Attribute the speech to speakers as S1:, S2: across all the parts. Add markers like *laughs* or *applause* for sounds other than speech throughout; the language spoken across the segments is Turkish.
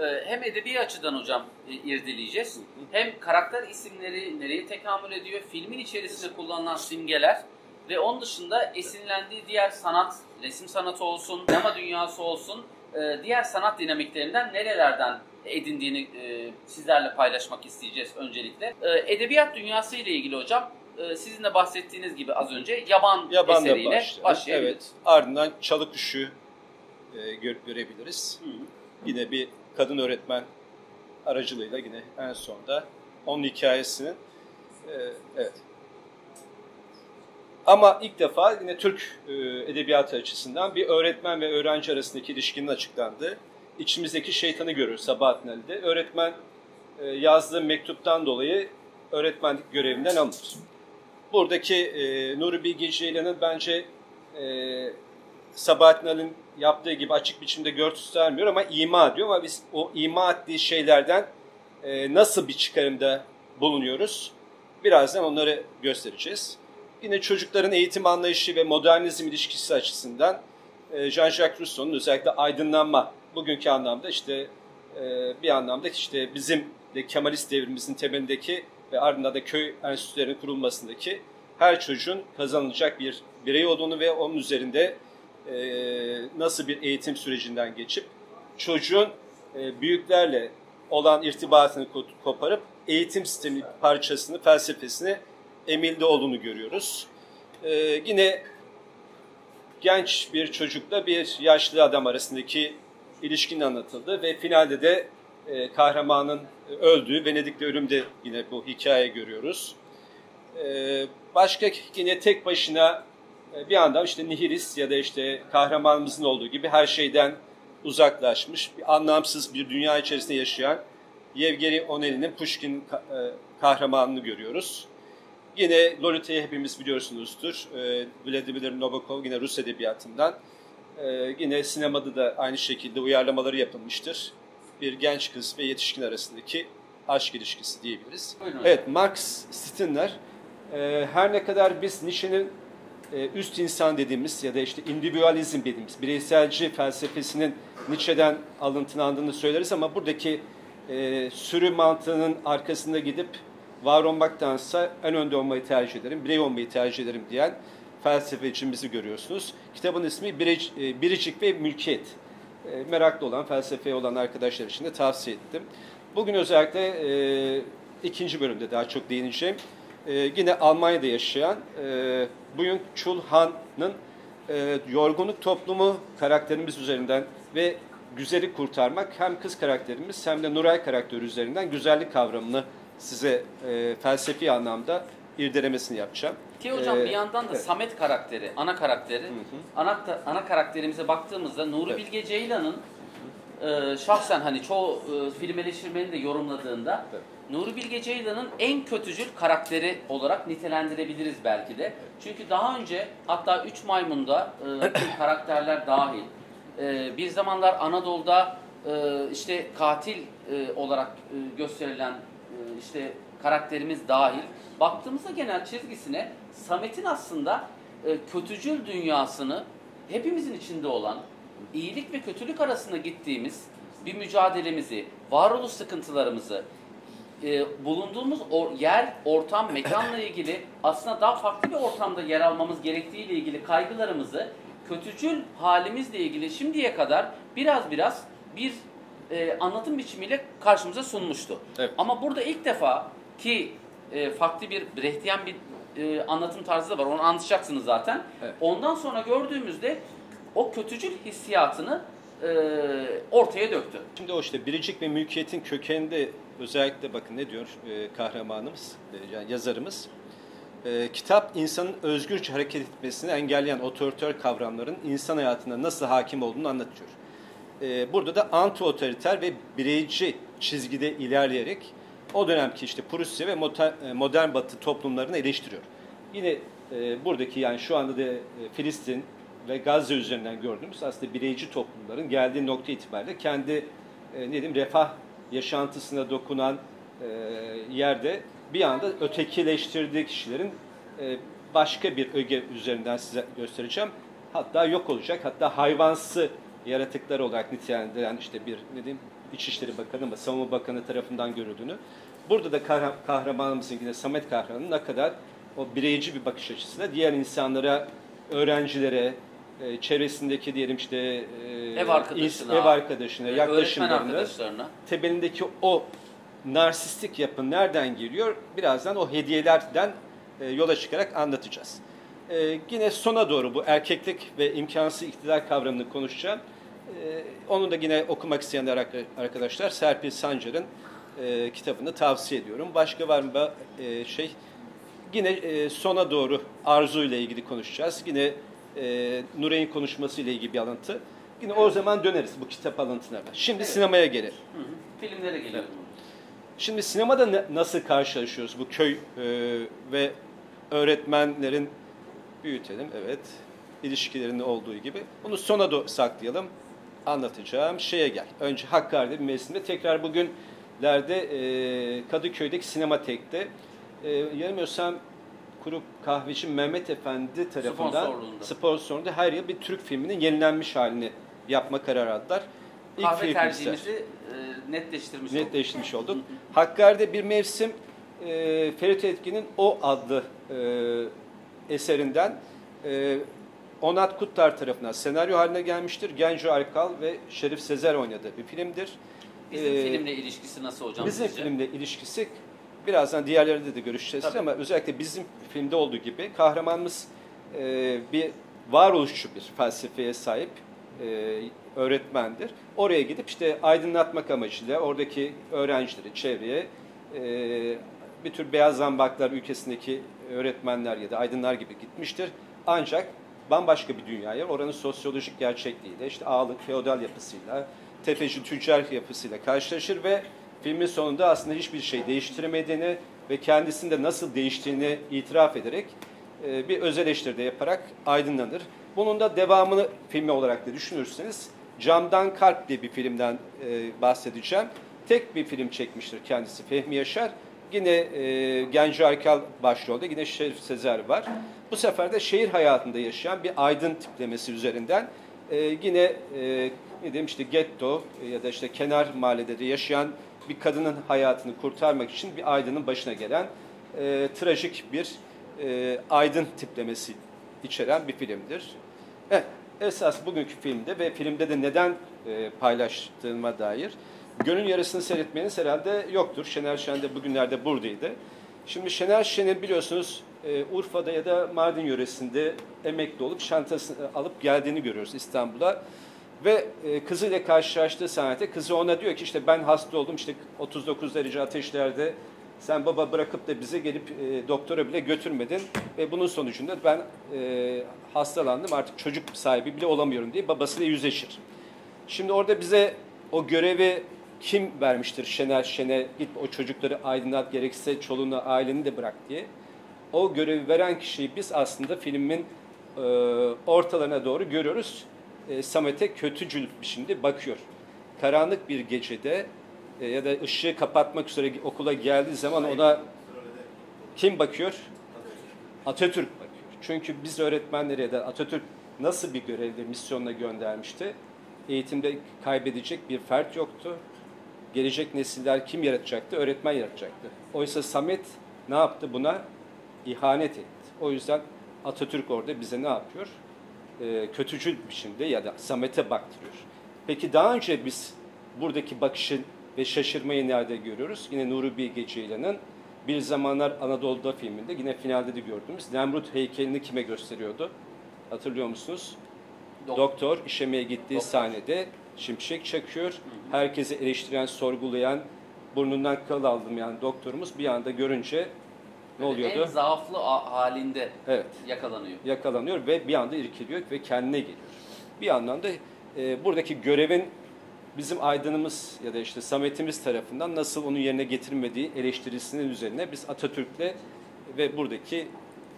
S1: Ee, hem edebi açıdan hocam e, irdeleyeceğiz. Hem karakter isimleri nereye tekamül ediyor, filmin içerisinde kullanılan simgeler ve onun dışında esinlendiği diğer sanat, resim sanatı olsun, sinema dünyası olsun, e, diğer sanat dinamiklerinden nerelerden edindiğini e, sizlerle paylaşmak isteyeceğiz öncelikle. E, edebiyat dünyası ile ilgili hocam e, sizin de bahsettiğiniz gibi az önce yaban,
S2: Yaban'la
S1: eseriyle
S2: başlayalım.
S1: başlayabiliriz.
S2: Evet. Ardından Çalık Kuşu e, gö- görebiliriz.
S1: Hı.
S2: Yine bir kadın öğretmen aracılığıyla yine en sonda onun hikayesinin e, evet. Ama ilk defa yine Türk e, edebiyatı açısından bir öğretmen ve öğrenci arasındaki ilişkinin açıklandığı içimizdeki şeytanı görür Sabahattin Ali'de. Öğretmen e, yazdığı mektuptan dolayı öğretmenlik görevinden alınır. Buradaki e, Nuri Bilge Ceylan'ın bence e, Sabahattin Ali'nin yaptığı gibi açık biçimde görüntüsü vermiyor ama ima ediyor ama biz o ima ettiği şeylerden e, nasıl bir çıkarımda bulunuyoruz? Birazdan onları göstereceğiz. Yine çocukların eğitim anlayışı ve modernizm ilişkisi açısından e, Jean-Jacques Rousseau'nun özellikle aydınlanma bugünkü anlamda işte e, bir anlamda işte bizim de Kemalist devrimimizin temelindeki ve ardından da köy enstitülerinin kurulmasındaki her çocuğun kazanılacak bir birey olduğunu ve onun üzerinde e, nasıl bir eğitim sürecinden geçip çocuğun e, büyüklerle olan irtibatını ko- koparıp eğitim sistemi parçasını, felsefesini emilde olduğunu görüyoruz. E, yine genç bir çocukla bir yaşlı adam arasındaki ilişkinin anlatıldı ve finalde de e, kahramanın öldüğü Venedik'te ölümde yine bu hikaye görüyoruz. E, başka yine tek başına e, bir anda işte nihilist ya da işte kahramanımızın olduğu gibi her şeyden uzaklaşmış, bir anlamsız bir dünya içerisinde yaşayan Yevgeni Onelli'nin Pushkin e, kahramanını görüyoruz. Yine Lolita'yı hepimiz biliyorsunuzdur. E, Vladimir Nabokov yine Rus edebiyatından. E, yine sinemada da aynı şekilde uyarlamaları yapılmıştır. Bir genç kız ve yetişkin arasındaki aşk ilişkisi diyebiliriz.
S1: Buyurun.
S2: Evet, Marx, Stirner e, her ne kadar biz Nietzsche'nin e, üst insan dediğimiz ya da işte individualizm dediğimiz bireyselci felsefesinin Nietzsche'den alıntılandığını söyleriz ama buradaki e, sürü mantığının arkasında gidip var olmaktansa en önde olmayı tercih ederim, birey olmayı tercih ederim diyen felsefecimizi görüyorsunuz. Kitabın ismi Biricik, e, Biricik ve Mülkiyet. E, meraklı olan, felsefeye olan arkadaşlar için de tavsiye ettim. Bugün özellikle e, ikinci bölümde daha çok değineceğim. E, yine Almanya'da yaşayan e, Buyung Chul Han'ın e, yorgunluk toplumu karakterimiz üzerinden ve güzeli kurtarmak hem kız karakterimiz hem de Nuray karakteri üzerinden güzellik kavramını size e, felsefi anlamda irdelemesini yapacağım.
S1: Ki hocam
S2: Ee,
S1: bir yandan da
S2: evet.
S1: Samet karakteri, ana karakteri, ana ana karakterimize baktığımızda Nuri
S2: Evet.
S1: Bilge Ceylan'ın e, şahsen hani çoğu e, film eleştirmeni de yorumladığında
S2: Evet.
S1: Nuri Bilge Ceylan'ın en kötücül karakteri olarak nitelendirebiliriz belki de. Çünkü daha önce hatta Üç Maymun'da e, *coughs* karakterler dahil e, bir zamanlar Anadolu'da e, işte katil e, olarak e, gösterilen e, işte karakterimiz dahil baktığımızda genel çizgisine Samet'in aslında e, kötücül dünyasını hepimizin içinde olan iyilik ve kötülük arasında gittiğimiz bir mücadelemizi, varoluş sıkıntılarımızı, e, bulunduğumuz or- yer, ortam, mekanla ilgili aslında daha farklı bir ortamda yer almamız gerektiği ile ilgili kaygılarımızı kötücül halimizle ilgili şimdiye kadar biraz biraz bir e, anlatım biçimiyle karşımıza sunmuştu.
S2: Evet.
S1: Ama burada ilk defa ki e, farklı bir Brechtian bir e, anlatım tarzı da var. Onu anlatacaksınız zaten.
S2: Evet.
S1: Ondan sonra gördüğümüzde o kötücül hissiyatını e, ortaya döktü.
S2: Şimdi o işte biricik ve mülkiyetin kökeninde özellikle bakın ne diyor e, kahramanımız, e, yazarımız. E, kitap insanın özgürce hareket etmesini engelleyen otoriter kavramların insan hayatına nasıl hakim olduğunu anlatıyor. E, burada da anti-otoriter ve bireyci çizgide ilerleyerek o dönemki işte Prusya ve e, modern batı toplumlarını eleştiriyor. Yine e, buradaki yani şu anda da e, Filistin ve Gazze üzerinden gördüğümüz aslında bireyci toplumların geldiği nokta itibariyle kendi e, ne diyeyim refah yaşantısına dokunan e, yerde bir anda ötekileştirdiği kişilerin e, başka bir öge üzerinden size göstereceğim. Hatta yok olacak, hatta hayvansı yaratıklar olarak nitelendiren işte bir ne diyeyim İçişleri Bakanı mı, Savunma Bakanı tarafından görüldüğünü. Burada da kahramanımızın yine Samet Kahraman'ın ne kadar o bireyci bir bakış açısıyla diğer insanlara, öğrencilere, e, çevresindeki diyelim işte
S1: e, ev arkadaşına,
S2: ev arkadaşına,
S1: e,
S2: yaklaşımlarına, temelindeki o narsistik yapı nereden geliyor? Birazdan o hediyelerden e, yola çıkarak anlatacağız. E, yine sona doğru bu erkeklik ve imkansız iktidar kavramını konuşacağım. E, onu da yine okumak isteyenler arkadaşlar Serpil Sancar'ın e, kitabını tavsiye ediyorum. Başka var mı e, şey? Yine e, sona doğru arzu ile ilgili konuşacağız. Yine e, Nuray'ın konuşması ile ilgili bir alıntı. Yine o zaman döneriz bu kitap alıntına. Şimdi evet. sinemaya gelelim. Hı
S1: hı. Filmlere gelelim. Evet.
S2: Şimdi sinemada ne, nasıl karşılaşıyoruz bu köy e, ve öğretmenlerin büyütelim evet ilişkilerinde olduğu gibi. Bunu sona do- saklayalım. Anlatacağım şeye gel. Önce Hakkari'de bir mevsimde tekrar bugünlerde e, Kadıköy'deki Sinematek'te e, yanılmıyorsam Kuru Kahveci Mehmet Efendi tarafından sponsorluğunda. sponsorluğunda her yıl bir Türk filminin yenilenmiş halini yapma kararı aldılar.
S1: İlk Kahve tercihimizi e, netleştirmiş,
S2: netleştirmiş olduk. olduk. Hakkari'de bir mevsim e, Ferit Etkin'in O adlı e, eserinden e, Onat Kutlar tarafından senaryo haline gelmiştir. Genco Arkal ve Şerif Sezer oynadığı bir filmdir.
S1: Bizim ee, filmle ilişkisi nasıl hocam?
S2: Bizim sizce? filmle ilişkisi birazdan diğerlerinde de görüşeceğiz Tabii. ama özellikle bizim filmde olduğu gibi kahramanımız e, bir varoluşçu bir felsefeye sahip e, öğretmendir. Oraya gidip işte aydınlatmak amacıyla oradaki öğrencileri, çevreye e, bir tür beyaz zambaklar ülkesindeki öğretmenler ya da aydınlar gibi gitmiştir. Ancak bambaşka bir dünyaya, oranın sosyolojik gerçekliğiyle, işte ağalık, feodal yapısıyla, tefeci tüccar yapısıyla karşılaşır ve filmin sonunda aslında hiçbir şey değiştiremediğini ve kendisinde nasıl değiştiğini itiraf ederek e, bir öz eleştiride yaparak aydınlanır. Bunun da devamını filmi olarak da düşünürseniz Camdan Kalp diye bir filmden e, bahsedeceğim. Tek bir film çekmiştir kendisi Fehmi Yaşar. Yine e, Genci Aykal başrolde, yine Şerif Sezer var. Bu sefer de şehir hayatında yaşayan bir aydın tiplemesi üzerinden e, yine e, ne diyeyim işte getto ya da işte kenar mahallede yaşayan bir kadının hayatını kurtarmak için bir aydının başına gelen e, trajik bir e, aydın tiplemesi içeren bir filmdir. Evet, esas bugünkü filmde ve filmde de neden e, paylaştığıma dair gönül yarısını seyretmeniz herhalde yoktur. Şener Şen de bugünlerde buradaydı. Şimdi Şener Şen'in biliyorsunuz e, Urfa'da ya da Mardin yöresinde emekli olup çantasını alıp geldiğini görüyoruz İstanbul'a. Ve e, kızıyla karşılaştığı sahnede kızı ona diyor ki işte ben hasta oldum işte 39 derece ateşlerde sen baba bırakıp da bize gelip e, doktora bile götürmedin ve bunun sonucunda ben e, hastalandım artık çocuk sahibi bile olamıyorum diye babasıyla yüzleşir. Şimdi orada bize o görevi kim vermiştir Şener Şen'e git o çocukları aydınlat gerekirse çoluğunu aileni de bırak diye. O görevi veren kişiyi biz aslında filmin e, ortalarına doğru görüyoruz e, Samet'e kötücül biçimde bakıyor. Karanlık bir gecede e, ya da ışığı kapatmak üzere okula geldiği zaman ona kim bakıyor? Atatürk bakıyor. Çünkü biz öğretmenleri ya da Atatürk nasıl bir görevle, misyonla göndermişti? Eğitimde kaybedecek bir fert yoktu. Gelecek nesiller kim yaratacaktı? Öğretmen yaratacaktı. Oysa Samet ne yaptı buna? İhanet etti. O yüzden Atatürk orada bize ne yapıyor? E, kötücül biçimde ya da Samet'e baktırıyor. Peki daha önce biz buradaki bakışın ve şaşırmayı nerede görüyoruz? Yine Nuri Bilge Ceylan'ın Bir Zamanlar Anadolu'da filminde yine finalde de gördüğümüz Nemrut heykelini kime gösteriyordu? Hatırlıyor musunuz? Doktor, Doktor işemeye gittiği Doktor. sahnede şimşek çakıyor. Herkesi eleştiren, sorgulayan, burnundan kıl aldırmayan doktorumuz bir anda görünce ne oluyordu?
S1: En zaaflı halinde evet. yakalanıyor.
S2: Yakalanıyor ve bir anda irkiliyor ve kendine geliyor. Bir yandan da e, buradaki görevin bizim aydınımız ya da işte Samet'imiz tarafından nasıl onu yerine getirmediği eleştirisinin üzerine biz Atatürk'le ve buradaki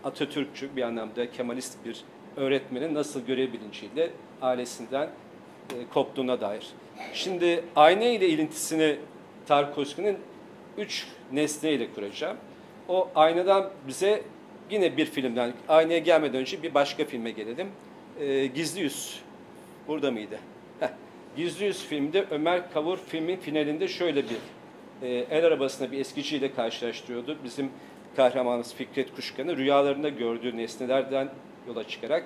S2: Atatürkçü bir anlamda Kemalist bir öğretmenin nasıl görev bilinciyle ailesinden e, koptuğuna dair. Şimdi ayna ile ilintisini Tarkovski'nin üç nesneyle kuracağım. O aynadan bize yine bir filmden, aynaya gelmeden önce bir başka filme gelelim. Ee, Gizli Yüz. Burada mıydı? Heh. Gizli Yüz filmde Ömer Kavur filmin finalinde şöyle bir e, el arabasında bir eskiciyle karşılaştırıyordu. Bizim kahramanımız Fikret Kuşkan'ı rüyalarında gördüğü nesnelerden yola çıkarak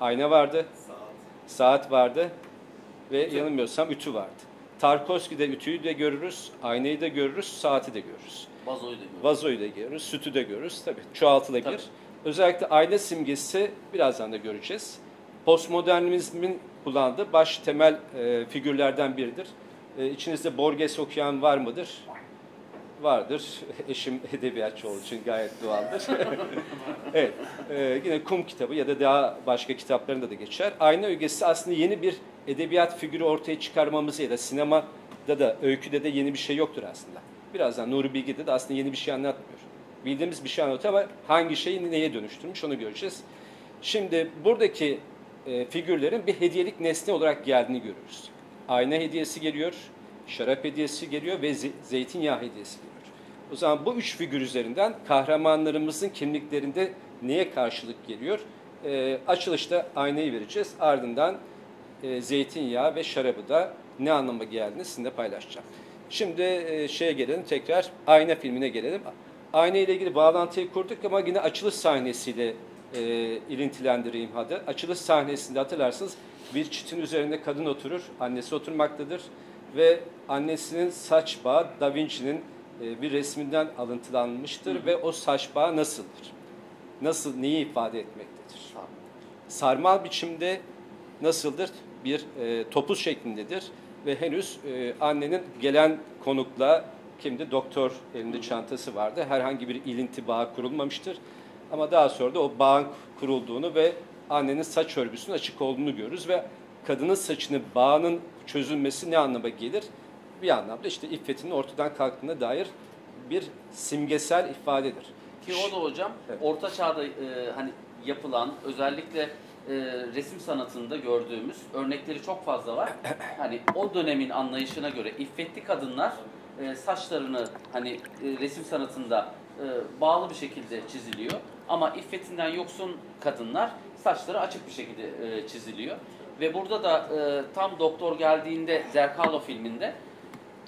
S2: ayna vardı,
S3: Saat.
S2: saat vardı ve yanılmıyorsam ütü vardı. Tarkovski'de ütüyü de görürüz, aynayı da görürüz, saati de görürüz.
S1: Vazoyu da görüyoruz.
S2: Vazoyu da görürüz, sütü de görürüz. Tabii çoğaltılabilir.
S1: Tabii.
S2: Özellikle ayna simgesi birazdan da göreceğiz. Postmodernizmin kullandığı baş temel e, figürlerden biridir. E, içinizde Borges okuyan var mıdır? Vardır. *laughs* Eşim edebiyatçı olduğu için gayet doğaldır. *laughs* evet. E, yine Kum kitabı ya da daha başka kitaplarında da geçer. Ayna ögesi aslında yeni bir edebiyat figürü ortaya çıkarmamızı ya da sinemada da öyküde de yeni bir şey yoktur aslında. Birazdan Nuri Bilge'de de aslında yeni bir şey anlatmıyor. Bildiğimiz bir şey anlatıyor ama hangi şeyi neye dönüştürmüş onu göreceğiz. Şimdi buradaki e, figürlerin bir hediyelik nesne olarak geldiğini görüyoruz. Ayna hediyesi geliyor, şarap hediyesi geliyor ve ze- zeytinyağı hediyesi geliyor. O zaman bu üç figür üzerinden kahramanlarımızın kimliklerinde neye karşılık geliyor? E, açılışta aynayı vereceğiz. Ardından e, zeytinyağı ve şarabı da ne anlama geldiğini sizinle paylaşacağım. Şimdi e, şeye gelelim tekrar ayna filmine gelelim. Ayna ile ilgili bağlantıyı kurduk ama yine açılış sahnesiyle e, ilintilendireyim hadi. Açılış sahnesinde hatırlarsınız bir çitin üzerinde kadın oturur, annesi oturmaktadır ve annesinin saç bağı Da Vinci'nin e, bir resminden alıntılanmıştır ve o saç bağı nasıldır? Nasıl, neyi ifade etmektedir? sarmal biçimde nasıldır? Bir e, topuz şeklindedir ve henüz e, annenin gelen konukla kimdi? Doktor elinde çantası vardı. Herhangi bir ilinti bağı kurulmamıştır. Ama daha sonra da o bağın kurulduğunu ve annenin saç örgüsünün açık olduğunu görürüz ve kadının saçını bağının çözülmesi ne anlama gelir? Bir anlamda işte iffetinin ortadan kalktığına dair bir simgesel ifadedir.
S1: Ki o da hocam
S2: Evet.
S1: orta çağda e, hani yapılan özellikle e, resim sanatında gördüğümüz örnekleri çok fazla var. *coughs* Hani o dönemin anlayışına göre iffetli kadınlar e, saçlarını hani e, resim sanatında e, bağlı bir şekilde çiziliyor. Ama iffetinden yoksun kadınlar saçları açık bir şekilde e, çiziliyor. Ve burada da e, tam doktor geldiğinde Zerkalo filminde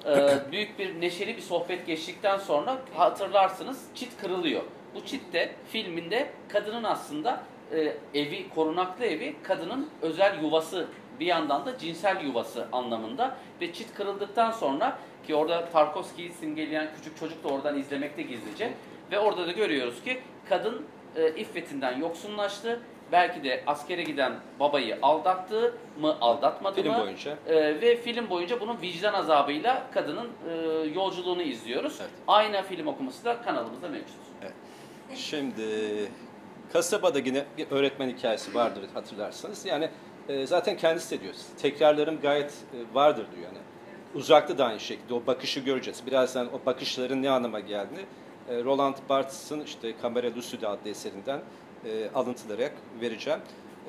S1: e, *coughs* büyük bir neşeli bir sohbet geçtikten sonra hatırlarsınız çit kırılıyor. Bu çit de filminde kadının aslında e, evi, korunaklı evi kadının özel yuvası bir yandan da cinsel yuvası anlamında ve çit kırıldıktan sonra ki orada Tarkovski'yi simgeleyen küçük çocuk da oradan izlemekte gizlice ve orada da görüyoruz ki kadın e, iffetinden yoksunlaştı. Belki de askere giden babayı aldattı mı, aldatmadı
S2: Film
S1: mı?
S2: boyunca.
S1: Ee, ve film boyunca bunun vicdan azabıyla kadının e, yolculuğunu izliyoruz.
S2: Evet.
S1: Aynı film okuması da kanalımızda mevcut.
S2: Şimdi kasabada yine bir öğretmen hikayesi vardır hatırlarsanız. Yani e, zaten kendisi de diyor. Tekrarlarım gayet e, vardır diyor yani. Uzakta da aynı şekilde o bakışı göreceğiz. Birazdan o bakışların ne anlama geldiğini e, Roland Barthes'ın işte Kamera Lucide adlı eserinden e, alıntılayarak vereceğim.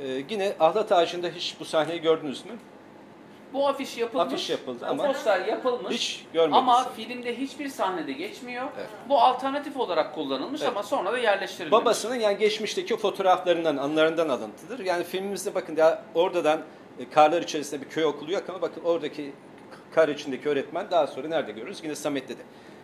S2: E, yine Ahlat Ağacı'nda hiç bu sahneyi gördünüz mü?
S1: Bu afiş yapılmış.
S2: Afiş yapıldı ama-
S1: poster yapılmış.
S2: Hiç görmedim.
S1: ama filmde hiçbir sahnede geçmiyor.
S2: Evet.
S1: Bu alternatif olarak kullanılmış
S2: Evet.
S1: ama sonra da yerleştirilmiş.
S2: Babasının yani geçmişteki fotoğraflarından, anılarından alıntıdır. Yani filmimizde bakın ya oradan e, karlar içerisinde bir köy okulu yok ama bakın oradaki kar içindeki öğretmen daha sonra nerede görürüz? Yine Samet'te de.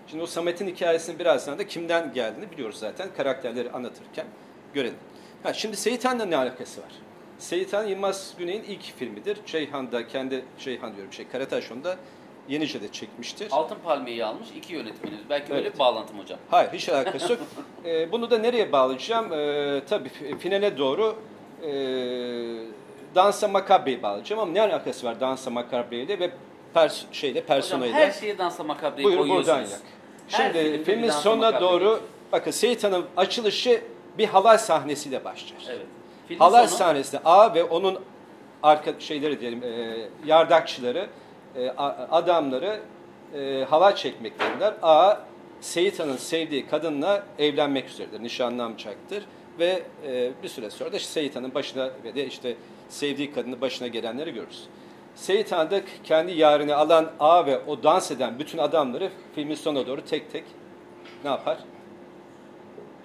S2: Şimdi o Samet'in hikayesini birazdan da kimden geldiğini biliyoruz zaten. Karakterleri anlatırken görelim. Ha, şimdi Seyit Han'la ne alakası var? Seyit Han Yılmaz Güney'in ilk filmidir. Ceyhan'da kendi Ceyhan diyorum şey Karataşon'da Yenice'de çekmiştir.
S1: Altın Palmiye'yi almış iki yönetmeniz. Belki öyle
S2: Evet.
S1: bir bağlantım hocam.
S2: Hayır hiç alakası yok. *laughs* Ee, bunu da nereye bağlayacağım? Ee, tabii fi- finale doğru e, Dansa Makabre'yi bağlayacağım ama ne alakası var Dansa Makabre ile ve pers şeyle
S1: Hocam
S2: personayla?
S1: her şeye dansa makabreyi
S2: buradan
S1: koyuyorsunuz.
S2: Şimdi filmin sonuna doğru bakın Seyit Hanım açılışı bir halay sahnesiyle başlar.
S1: Evet. Filmin
S2: Halay
S1: sonu-
S2: sahnesinde A ve onun arka şeyleri diyelim e, yardakçıları, e, adamları e, halay çekmektedirler. A Seyit Han'ın sevdiği kadınla evlenmek üzeredir, nişanlanacaktır ve e, bir süre sonra da Seyit Han'ın başına ve de işte sevdiği kadının başına gelenleri görürüz. Seyit Han da kendi yarını alan A ve o dans eden bütün adamları filmin sonuna doğru tek tek ne yapar?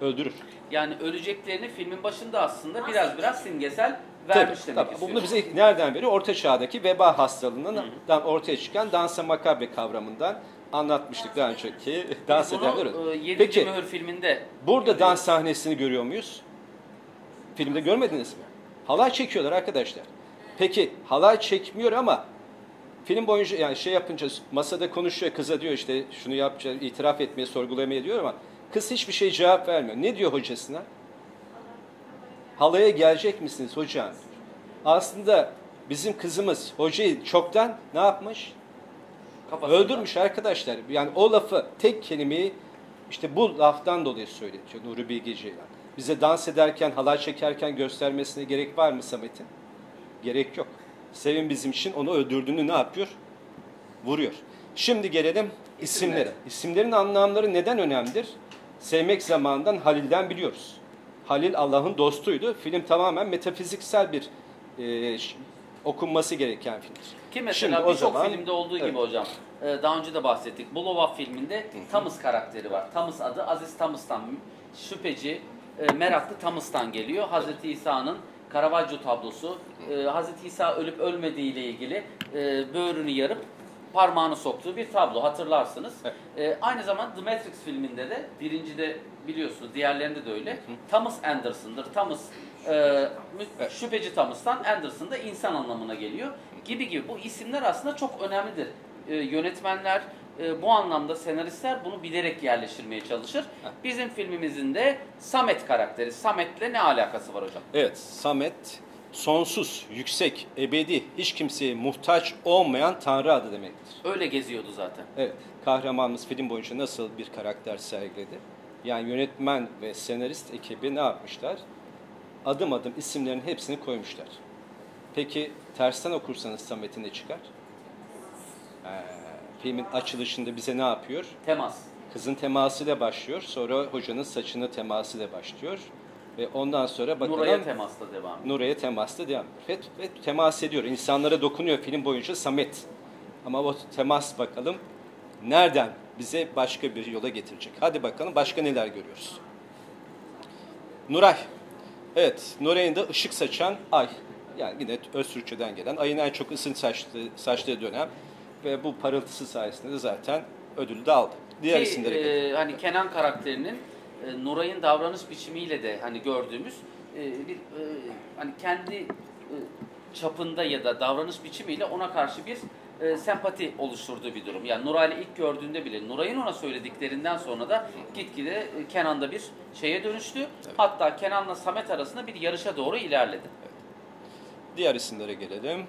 S2: Öldürür.
S1: Yani öleceklerini filmin başında aslında biraz biraz simgesel vermiş
S2: Tabii,
S1: demek
S2: tabii. Bunu bize nereden veriyor? Orta çağdaki veba hastalığından ortaya çıkan dansa makabre kavramından anlatmıştık daha önceki dans edenler.
S1: Bunu e, 7.
S2: Peki
S1: Mühür filminde
S2: burada dans sahnesini görüyor muyuz? Filmde görmediniz mi? Halay çekiyorlar arkadaşlar. Peki halay çekmiyor ama film boyunca yani şey yapınca masada konuşuyor kıza diyor işte şunu yapacağım itiraf etmeye sorgulamaya diyor ama kız hiçbir şey cevap vermiyor. Ne diyor hocasına? Halaya gelecek misiniz hocam? Aslında bizim kızımız hocayı çoktan ne yapmış?
S1: kafasında.
S2: Öldürmüş arkadaşlar. Yani o lafı tek kelimeyi işte bu laftan dolayı söyletiyor Nuri Bilge Ceylan. Bize dans ederken, halay çekerken göstermesine gerek var mı Samet'in? Gerek yok. Sevin bizim için onu öldürdüğünü ne yapıyor? Vuruyor. Şimdi gelelim
S1: İsimler.
S2: isimlere. İsimlerin anlamları neden önemlidir? Sevmek zamanından Halil'den biliyoruz. Halil Allah'ın dostuydu. Film tamamen metafiziksel bir e, okunması gereken filmdir.
S1: Ki mesela birçok filmde olduğu
S2: Evet.
S1: gibi hocam. e, Daha önce de bahsettik. Bulova filminde Thomas karakteri var. Thomas adı Aziz Thomas'tan şüpheci, e, meraklı Thomas'tan geliyor. Hazreti İsa'nın Caravaggio tablosu. e, Hazreti İsa ölüp ölmediği ile ilgili böğrünü yarıp parmağını soktuğu bir tablo hatırlarsınız.
S2: Evet.
S1: E, aynı zamanda The Matrix filminde de birinci de biliyorsunuz diğerlerinde de öyle. Thomas Anderson'dır. Thomas e,
S2: Evet.
S1: şüpheci Thomas'tan Anderson da insan anlamına geliyor. Gibi gibi bu isimler aslında çok önemlidir. E, yönetmenler e, bu anlamda senaristler bunu bilerek yerleştirmeye çalışır. Bizim filmimizin de Samet karakteri. Samet'le ne alakası var hocam?
S2: Evet, Samet sonsuz, yüksek, ebedi, hiç kimseye muhtaç olmayan Tanrı adı demektir.
S1: Öyle geziyordu zaten.
S2: Evet, kahramanımız film boyunca nasıl bir karakter sergiledi? Yani yönetmen ve senarist ekibi ne yapmışlar? Adım adım isimlerin hepsini koymuşlar. Peki tersten okursanız Samet'in ne çıkar? Ee, filmin açılışında bize ne yapıyor?
S1: Temas.
S2: Kızın temasıyla başlıyor, sonra hocanın saçını temasıyla başlıyor. Ve ondan sonra bakalım...
S1: Nuray'a temasla devam ediyor.
S2: Nuray'a temasla devam ediyor. Ve, ve temas ediyor. İnsanlara dokunuyor film boyunca Samet. Ama o temas bakalım nereden bize başka bir yola getirecek. Hadi bakalım başka neler görüyoruz. Nuray. Evet, Nuray'ın da ışık saçan ay. Yani yine Öztürkçeden gelen ayın en çok ısın saçtığı, saçtığı dönem. Ve bu parıltısı sayesinde de zaten ödülü de aldı. Diğer
S1: Ki,
S2: isimlere
S1: e, hani Kenan karakterinin e, Nuray'ın davranış biçimiyle de hani gördüğümüz e, bir e, hani kendi e, çapında ya da davranış biçimiyle ona karşı bir e, sempati oluşturduğu bir durum. Yani Nuray'la ilk gördüğünde bile Nuray'ın ona söylediklerinden sonra da gitgide Kenan'da bir şeye dönüştü. Hatta Kenan'la Samet arasında bir yarışa doğru ilerledi.
S2: Diğer isimlere gelelim.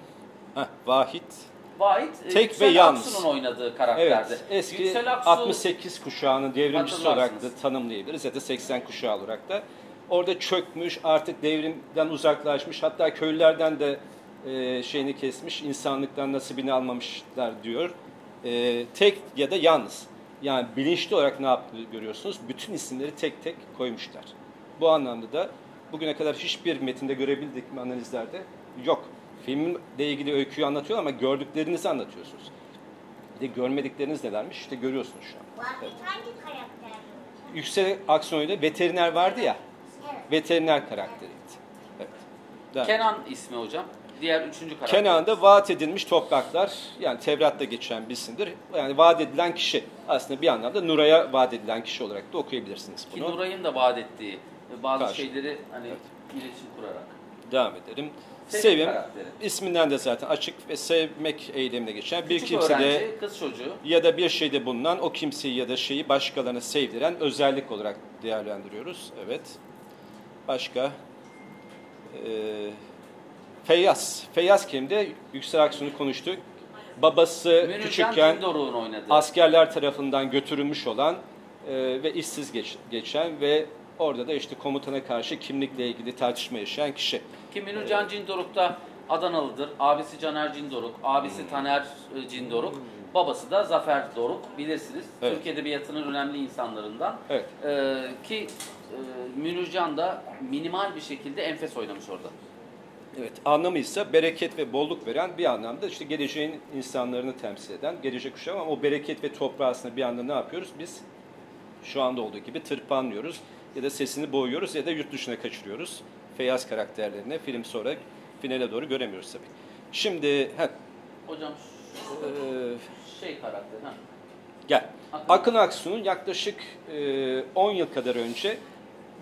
S2: Heh, Vahit.
S1: Vahit e,
S2: Tek
S1: Yüksel
S2: ve yalnız.
S1: Aksu'nun oynadığı karakterde.
S2: Evet, eski
S1: Yüksel Aksu-
S2: 68 kuşağının devrimcisi olarak da tanımlayabiliriz ya da 80 kuşağı olarak da. Orada çökmüş, artık devrimden uzaklaşmış, hatta köylülerden de e, şeyini kesmiş, insanlıktan nasibini almamışlar diyor. E, tek ya da yalnız. Yani bilinçli olarak ne yaptığını görüyorsunuz? Bütün isimleri tek tek koymuşlar. Bu anlamda da bugüne kadar hiçbir metinde görebildik mi analizlerde? Yok. Filmle ilgili öyküyü anlatıyor ama gördüklerinizi anlatıyorsunuz. Bir de görmedikleriniz nelermiş? İşte görüyorsunuz şu an.
S3: Vahit hangi karakter?
S2: Yüksek Aksoy'da veteriner vardı ya.
S3: Evet.
S2: Veteriner karakteriydi. Evet. Devam.
S1: Kenan ismi hocam. Diğer üçüncü karakter.
S2: Kenan'da vaat edilmiş topraklar, yani Tevrat'ta geçen bir isimdir. Yani vaat edilen kişi. Aslında bir anlamda Nuray'a vaat edilen kişi olarak da okuyabilirsiniz
S1: Ki
S2: bunu.
S1: Nuray'ın da vaat ettiği bazı
S2: Karşı.
S1: şeyleri hani iletişim kurarak.
S2: Devam edelim.
S1: Sevim karakteri.
S2: isminden de zaten açık ve sevmek eylemine geçen bir
S1: Küçük
S2: kimsede
S1: öğrenci, kız çocuğu.
S2: ya da bir şeyde bulunan o kimseyi ya da şeyi başkalarına sevdiren özellik olarak değerlendiriyoruz. Evet. Başka? Ee, Feyyaz. Feyyaz kimdi? Yüksel Aksu'nu konuştuk. Babası
S1: Münircan
S2: küçükken askerler tarafından götürülmüş olan e, ve işsiz geç- geçen ve orada da işte komutana karşı kimlikle ilgili tartışma yaşayan kişi.
S1: Ki Münircan Cindoruk da Adanalıdır. Abisi Caner Cindoruk, abisi
S2: Hmm.
S1: Taner e, Cindoruk. Babası da Zafer Doruk bilirsiniz.
S2: Evet.
S1: Türk Edebiyatı'nın önemli insanlarından.
S2: Evet.
S1: Ee, ki e, Münircan da minimal bir şekilde enfes oynamış orada.
S2: Evet, anlamı ise bereket ve bolluk veren bir anlamda işte geleceğin insanlarını temsil eden gelecek kuşağı ama o bereket ve toprağı aslında bir anda ne yapıyoruz? Biz şu anda olduğu gibi tırpanlıyoruz ya da sesini boğuyoruz ya da yurt dışına kaçırıyoruz. Feyyaz karakterlerine film sonra finale doğru göremiyoruz tabii. Şimdi heh,
S1: Hocam
S2: e,
S1: şey karakter. Ha.
S2: gel.
S1: Akın-
S2: Aksu'nun yaklaşık e, 10 yıl kadar önce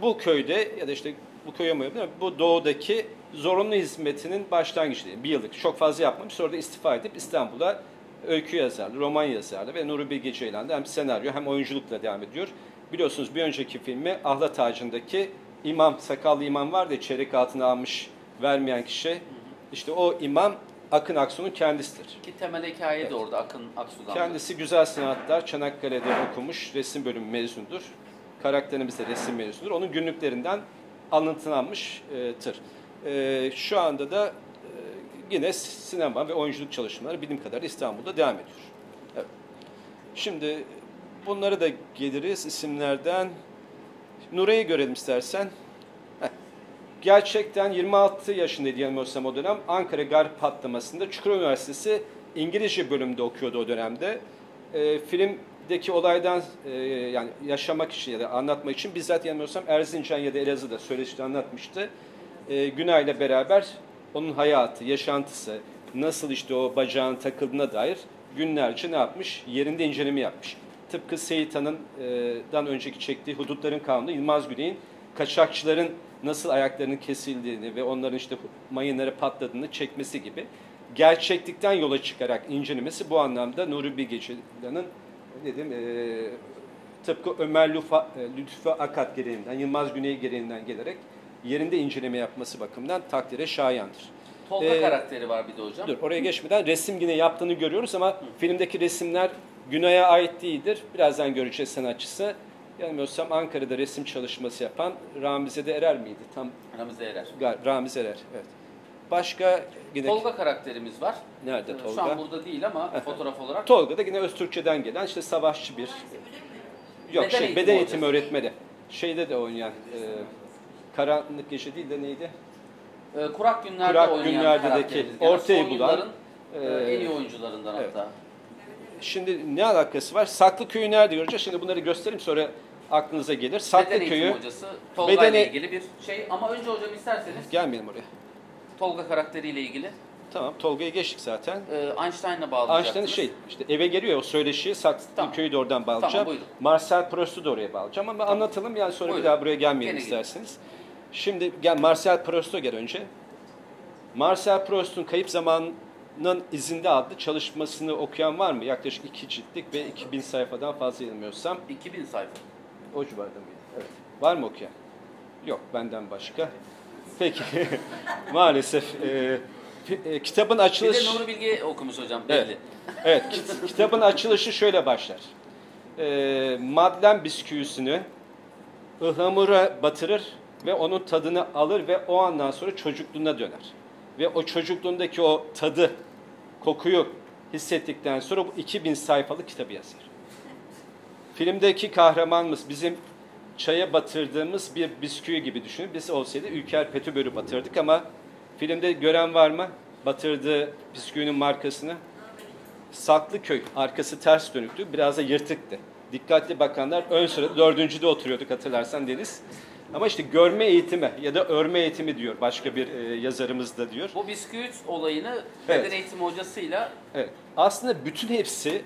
S2: bu köyde ya da işte bu köye mi yapıyor, bu doğudaki zorunlu hizmetinin başlangıcı bir yıllık çok fazla yapmamış. Sonra da istifa edip İstanbul'a öykü yazardı, roman yazardı ve Nuri Bilge Ceylan da hem senaryo hem oyunculukla devam ediyor. Biliyorsunuz bir önceki filmi Ahlat Ağacı'ndaki imam, sakallı imam vardı ya çeyrek altına almış vermeyen kişi. İşte o imam Akın Aksu'nun kendisidir.
S1: Ki temel hikaye de orada Akın Aksu'dan.
S2: Kendisi güzel sanatlar, Çanakkale'de okumuş, resim bölümü mezundur. Karakterimiz de resim mezunudur. Onun günlüklerinden alıntılanmış e. E, şu anda da e, yine sinema ve oyunculuk çalışmaları bilim kadar İstanbul'da devam ediyor. Evet. Şimdi bunları da geliriz isimlerden. Nure'yi görelim istersen. Gerçekten 26 yaşındaydı yanılmıyorsam o dönem. Ankara Garp patlamasında Çukurova Üniversitesi İngilizce bölümünde okuyordu o dönemde. E, filmdeki olaydan e, yani yaşamak için ya da anlatmak için bizzat yanılmıyorsam Erzincan ya da Elazığ'da söyleşide anlatmıştı. E, Günay'la beraber onun hayatı, yaşantısı, nasıl işte o bacağın takıldığına dair günlerce ne yapmış? Yerinde inceleme yapmış. Tıpkı Seyit Han'ın e, dan önceki çektiği Hudutların Kanunu Yılmaz Güney'in kaçakçıların nasıl ayaklarının kesildiğini ve onların işte mayınları patladığını çekmesi gibi gerçeklikten yola çıkarak incelemesi bu anlamda Nuri Bilge Ceylan'ın ne diyeyim, e, tıpkı Ömer Lütfü, Lütfü Akat gereğinden, Yılmaz Güney gereğinden gelerek yerinde inceleme yapması bakımından takdire şayandır.
S1: Tolga
S2: Ee,
S1: karakteri var bir de hocam.
S2: Dur oraya geçmeden resim yine yaptığını görüyoruz ama filmdeki resimler Günay'a ait değildir. Birazdan göreceğiz sanatçısı. Yanılmıyorsam Ankara'da resim çalışması yapan Ramizede Erer miydi? Tam
S1: Ramize Erer.
S2: Gal- Ramiz Erer. Evet. Başka yine
S1: Tolga karakterimiz var.
S2: nerede
S1: Ee,
S2: Tolga?
S1: Şu an burada değil ama fotoğraf olarak.
S2: Tolga da yine Öztürkçeden gelen işte savaşçı bir yok
S1: Beden
S2: şey
S1: eğitimi
S2: beden eğitimi öğretmeni. Şeyde de oynayan e, Karanlık Gece değil de neydi?
S1: Ee, Kurak Günler'de
S2: Kurak
S1: oynayan
S2: Günler'deki ortayı bulan,
S1: e,
S2: e,
S1: en iyi oyuncularından
S2: evet.
S1: hatta.
S2: Şimdi ne alakası var? Saklıköy'ü nerede göreceğiz? Şimdi bunları göstereyim sonra aklınıza gelir.
S1: Beden
S2: Saklıköy'ü
S1: eğitimi hocası. Tolga
S2: Beden
S1: ile ilgili bir şey. Ama önce hocam isterseniz
S2: gelmeyelim oraya.
S1: Tolga karakteriyle ilgili
S2: Tamam Tolga'yı geçtik zaten.
S1: e, Einstein'la bağlayacaksınız.
S2: Einstein'ın şey işte eve geliyor o söyleşiyi Saklıköy'ü de oradan bağlayacağım.
S1: Tamam, buyurun.
S2: Marcel Proust'u da oraya bağlayacağım ama anlatalım yani sonra
S1: Buyurun.
S2: bir daha buraya gelmeyelim
S1: Gene
S2: isterseniz. Şimdi gel Marcel Proust'a gel önce. Marcel Proust'un Kayıp Zamanın İzinde adlı çalışmasını okuyan var mı? Yaklaşık iki ciltlik ve 2000 sayfadan fazla yanılmıyorsam.
S1: 2000 sayfa.
S2: O civarda mıydı? Evet. Var mı okuyan? Yok benden başka. Peki. *laughs* Maalesef e, e, kitabın
S1: Bir de Nuri Bilge okumuş hocam belli.
S2: Evet. Evet, kit- kitabın açılışı şöyle başlar. E, Madlen bisküvisini ıhlamura batırır ve onun tadını alır ve o andan sonra çocukluğuna döner. Ve o çocukluğundaki o tadı, kokuyu hissettikten sonra bu 2000 sayfalık kitabı yazar. Filmdeki kahramanımız bizim çaya batırdığımız bir bisküvi gibi düşünün. Biz olsaydı Ülker Petibör'ü batırdık ama filmde gören var mı? Batırdığı bisküvinin markasını. Saklıköy. Arkası ters dönüktü. Biraz da yırtıktı. Dikkatli bakanlar ön sırada dördüncüde oturuyorduk hatırlarsan Deniz. Ama işte görme eğitimi ya da örme eğitimi diyor başka bir e, yazarımız da diyor.
S1: Bu bisküvit olayını
S2: Evet.
S1: beden eğitimi hocasıyla
S2: Evet. Aslında bütün hepsi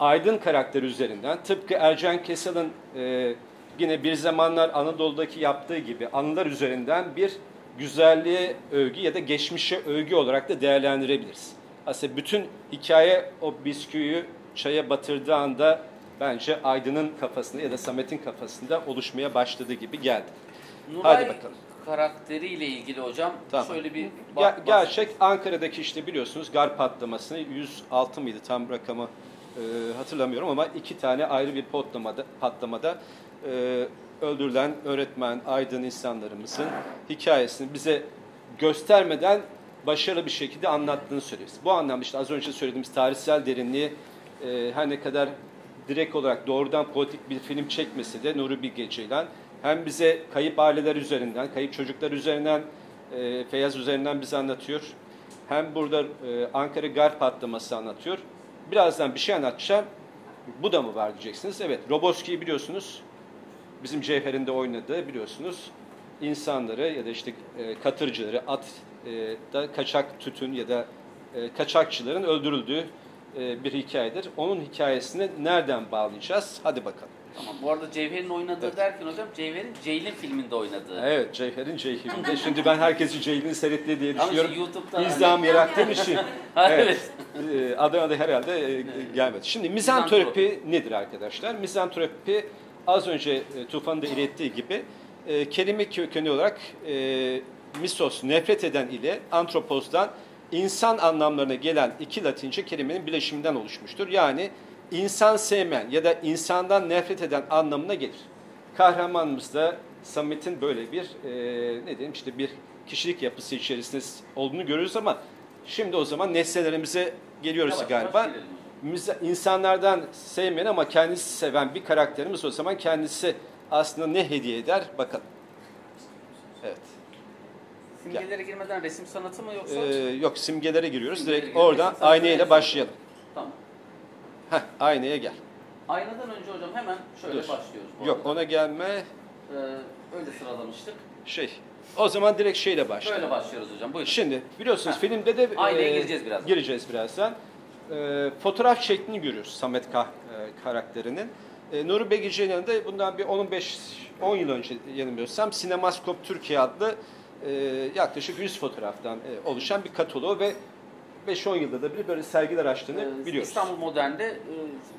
S2: Aydın karakteri üzerinden tıpkı Ercan Kesal'ın e, yine bir zamanlar Anadolu'daki yaptığı gibi anılar üzerinden bir güzelliğe övgü ya da geçmişe övgü olarak da değerlendirebiliriz. Aslında bütün hikaye o bisküviyi çaya batırdığı anda bence Aydın'ın kafasında ya da Samet'in kafasında oluşmaya başladığı gibi geldi.
S1: Nuray
S2: Hadi bakalım.
S1: karakteriyle ilgili hocam
S2: Tamam.
S1: şöyle bir
S2: Ger-
S1: bak,
S2: gerçek Ankara'daki işte biliyorsunuz gar patlamasını 106 mıydı tam rakamı e, hatırlamıyorum ama iki tane ayrı bir patlamada, patlamada e, öldürülen öğretmen Aydın insanlarımızın hikayesini bize göstermeden başarılı bir şekilde anlattığını söylüyoruz. Bu anlamda işte az önce söylediğimiz tarihsel derinliği e, her ne kadar direkt olarak doğrudan politik bir film çekmese de Nuri Bilge Ceylan hem bize kayıp aileler üzerinden, kayıp çocuklar üzerinden, e, Feyyaz üzerinden bize anlatıyor. Hem burada e, Ankara gar patlaması anlatıyor. Birazdan bir şey anlatacağım. Bu da mı var diyeceksiniz. Evet, Roboski'yi biliyorsunuz. Bizim Cevher'in de oynadığı biliyorsunuz. insanları ya da işte e, katırcıları, at e, da kaçak tütün ya da e, kaçakçıların öldürüldüğü e, bir hikayedir. Onun hikayesini nereden bağlayacağız? Hadi bakalım.
S1: Tamam. Bu arada Cevher'in oynadığı
S2: Evet.
S1: derken hocam Cevher'in Ceylin filminde oynadığı.
S2: Evet, Ceyher'in Ceyhin'inde. Şimdi ben herkesi Ceylin'i seyretti diye
S1: Ama
S2: düşünüyorum.
S1: işte YouTube'da
S2: İzdiham yarattığım için. *laughs*
S1: Ha,
S2: evet. Ee, Adana'da herhalde e, gelmedi. Şimdi mizantropi nedir arkadaşlar? Mizantropi az önce e, Tufan'ın da ilettiği gibi e, kelime kökeni olarak e, misos nefret eden ile antropozdan insan anlamlarına gelen iki latince kelimenin bileşiminden oluşmuştur. Yani insan sevmeyen ya da insandan nefret eden anlamına gelir. Kahramanımız da Samet'in böyle bir e, ne diyeyim işte bir kişilik yapısı içerisinde olduğunu görüyoruz ama şimdi o zaman nesnelerimize geliyoruz
S1: Yavaş
S2: galiba.
S1: yavaş
S2: insanlardan sevmeyen ama kendisi seven bir karakterimiz o zaman kendisi aslında ne hediye eder bakalım. Evet.
S1: Simgelere girmeden resim sanatı mı yoksa?
S2: Ee, yok simgelere giriyoruz.
S1: Simgelere
S2: Direkt oradan aynayla başlayalım.
S1: Tamam.
S2: Heh, aynaya gel.
S1: Aynadan önce hocam hemen şöyle
S2: Dur.
S1: başlıyoruz. bu
S2: Yok
S1: arada.
S2: ona gelme
S1: Ee, öyle sıralamıştık.
S2: şey. O zaman direkt şeyle başlayalım.
S1: Böyle başlıyoruz hocam. Buyurun.
S2: Şimdi biliyorsunuz
S1: Ha.
S2: filmde de
S1: Aynaya
S2: e,
S1: gireceğiz birazdan.
S2: Gireceğiz birazdan. E, fotoğraf şeklini görüyoruz Samet Kah e, karakterinin. E, Nuri Bilge Ceylan'ın da bundan bir 15 10 yıl önce yanılmıyorsam Sinemaskop Türkiye adlı e, yaklaşık 100 fotoğraftan e, oluşan bir kataloğu ve 5-10 yılda da bir böyle sergiler açtığını
S1: Ee,
S2: biliyoruz.
S1: İstanbul Modern'de e,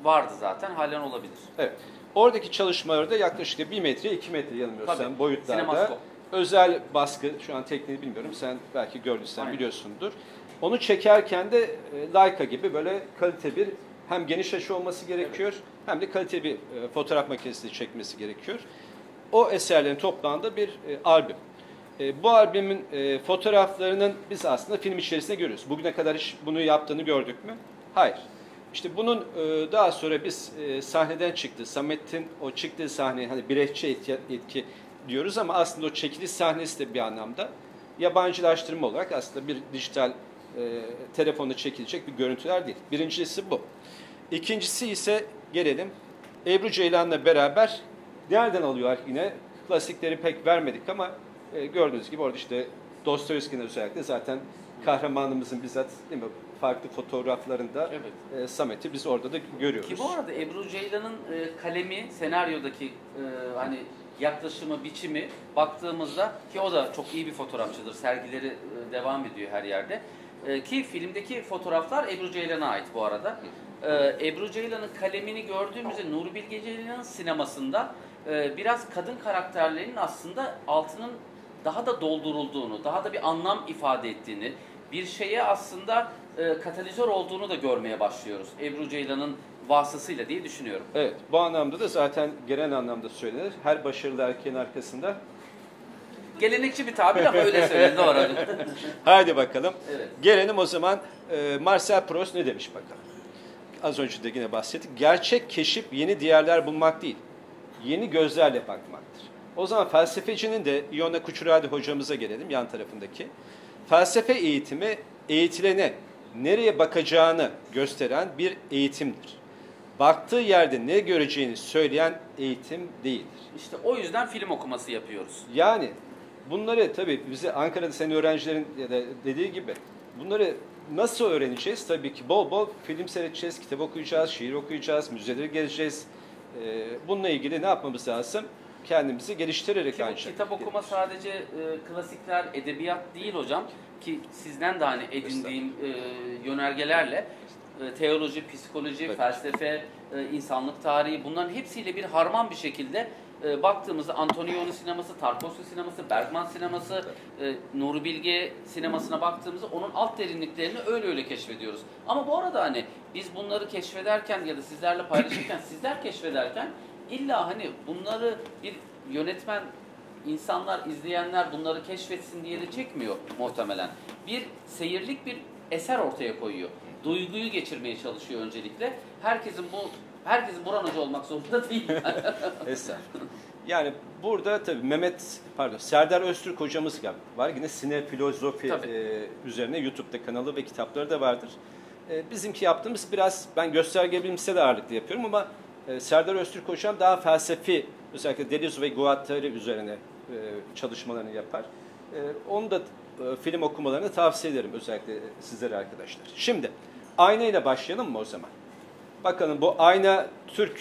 S1: vardı zaten. Halen olabilir.
S2: Evet. Oradaki çalışmalarda yaklaşık 1 metre 2 metre yanılmıyorsam
S1: Tabii.
S2: boyutlarda.
S1: Sinemaskop.
S2: Özel baskı, şu an tekniği bilmiyorum. Sen belki gördüysen
S1: Aynen.
S2: biliyorsundur. Onu çekerken de e, Leica gibi böyle kalite bir hem geniş açı olması gerekiyor hem de kalite bir e, fotoğraf makinesi çekmesi gerekiyor. O eserlerin toplandığı bir e, albüm. E, bu albümün e, fotoğraflarının biz aslında film içerisinde görüyoruz. Bugüne kadar hiç bunu yaptığını gördük mü? Hayır. İşte bunun e, daha sonra biz e, sahneden çıktı. Samet'in o çıktığı sahne hani biletçi etki, etki diyoruz ama aslında o çekiliş sahnesi de bir anlamda yabancılaştırma olarak aslında bir dijital e, telefonda çekilecek bir görüntüler değil. Birincisi bu. İkincisi ise gelelim Ebru Ceylan'la beraber nereden alıyorlar yine? Klasikleri pek vermedik ama e, gördüğünüz gibi orada işte Dostoyevski'nin özellikle zaten kahramanımızın bizzat değil mi, farklı fotoğraflarında
S1: Evet.
S2: e, Samet'i biz orada da görüyoruz.
S1: Ki bu arada Ebru Ceylan'ın e, kalemi, senaryodaki e, hani yaklaşımı, biçimi baktığımızda ki o da çok iyi bir fotoğrafçıdır. Sergileri e, devam ediyor her yerde. E, ki filmdeki fotoğraflar Ebru Ceylan'a ait bu arada. E, Ebru Ceylan'ın kalemini gördüğümüzde Nuri Bilge Ceylan'ın sinemasında e, biraz kadın karakterlerinin aslında altının daha da doldurulduğunu, daha da bir anlam ifade ettiğini, bir şeye aslında e, katalizör olduğunu da görmeye başlıyoruz. Ebru Ceylan'ın vasıtasıyla diye düşünüyorum.
S2: Evet, bu anlamda da zaten genel anlamda söylenir. Her başarılı erkeğin arkasında.
S1: Gelenekçi bir tabir ama öyle söylenir doğru. *laughs*
S2: Haydi bakalım.
S1: Evet.
S2: Gelelim o zaman e, Marcel Proust ne demiş bakalım. Az önce de yine bahsettik. Gerçek keşif yeni değerler bulmak değil, yeni gözlerle bakmaktır. O zaman felsefecinin de Iona Kuchuradi hocamıza gelelim yan tarafındaki. Felsefe eğitimi eğitilene nereye bakacağını gösteren bir eğitimdir. Baktığı yerde ne göreceğini söyleyen eğitim değildir.
S1: İşte o yüzden film okuması yapıyoruz.
S2: Yani bunları tabii bize Ankara'da senin öğrencilerin ya da dediği gibi bunları nasıl öğreneceğiz? Tabii ki bol bol film seyredeceğiz, kitap okuyacağız, şiir okuyacağız, müzeleri gezeceğiz. Ee, bununla ilgili ne yapmamız lazım? Kendimizi geliştirerek
S1: Ki bu
S2: ancak.
S1: kitap okuma sadece e, klasikler, edebiyat değil hocam. Ki sizden de hani edindiğim e, yönergelerle e, teoloji, psikoloji,
S2: Tabii.
S1: felsefe, e, insanlık tarihi bunların hepsiyle bir harman bir şekilde e, baktığımızda Antonioni sineması, Tarkovski sineması, Bergman sineması, e, Nuri Bilge sinemasına baktığımızda onun alt derinliklerini öyle öyle keşfediyoruz. Ama bu arada hani biz bunları keşfederken ya da sizlerle paylaşırken, sizler keşfederken illa hani bunları bir yönetmen insanlar, izleyenler bunları keşfetsin diye de çekmiyor muhtemelen. Bir seyirlik bir eser ortaya koyuyor. Duyguyu geçirmeye çalışıyor öncelikle. Herkesin bu herkesin Burhan Hoca olmak zorunda *laughs* değil.
S2: Estağfurullah. Yani burada tabii Mehmet, pardon Serdar Öztürk hocamız var. Yine sine filozofi
S1: Tabii.
S2: e, üzerine YouTube'da kanalı ve kitapları da vardır. E, bizimki yaptığımız biraz, ben gösterge bilimsel ağırlıklı yapıyorum ama e, Serdar Öztürk hocam daha felsefi, özellikle Deleuze ve Guattari üzerine e, çalışmalarını yapar. E, onu da e, film okumalarını tavsiye ederim özellikle sizlere arkadaşlar. Şimdi ayna ile başlayalım mı o zaman? Bakalım bu ayna Türk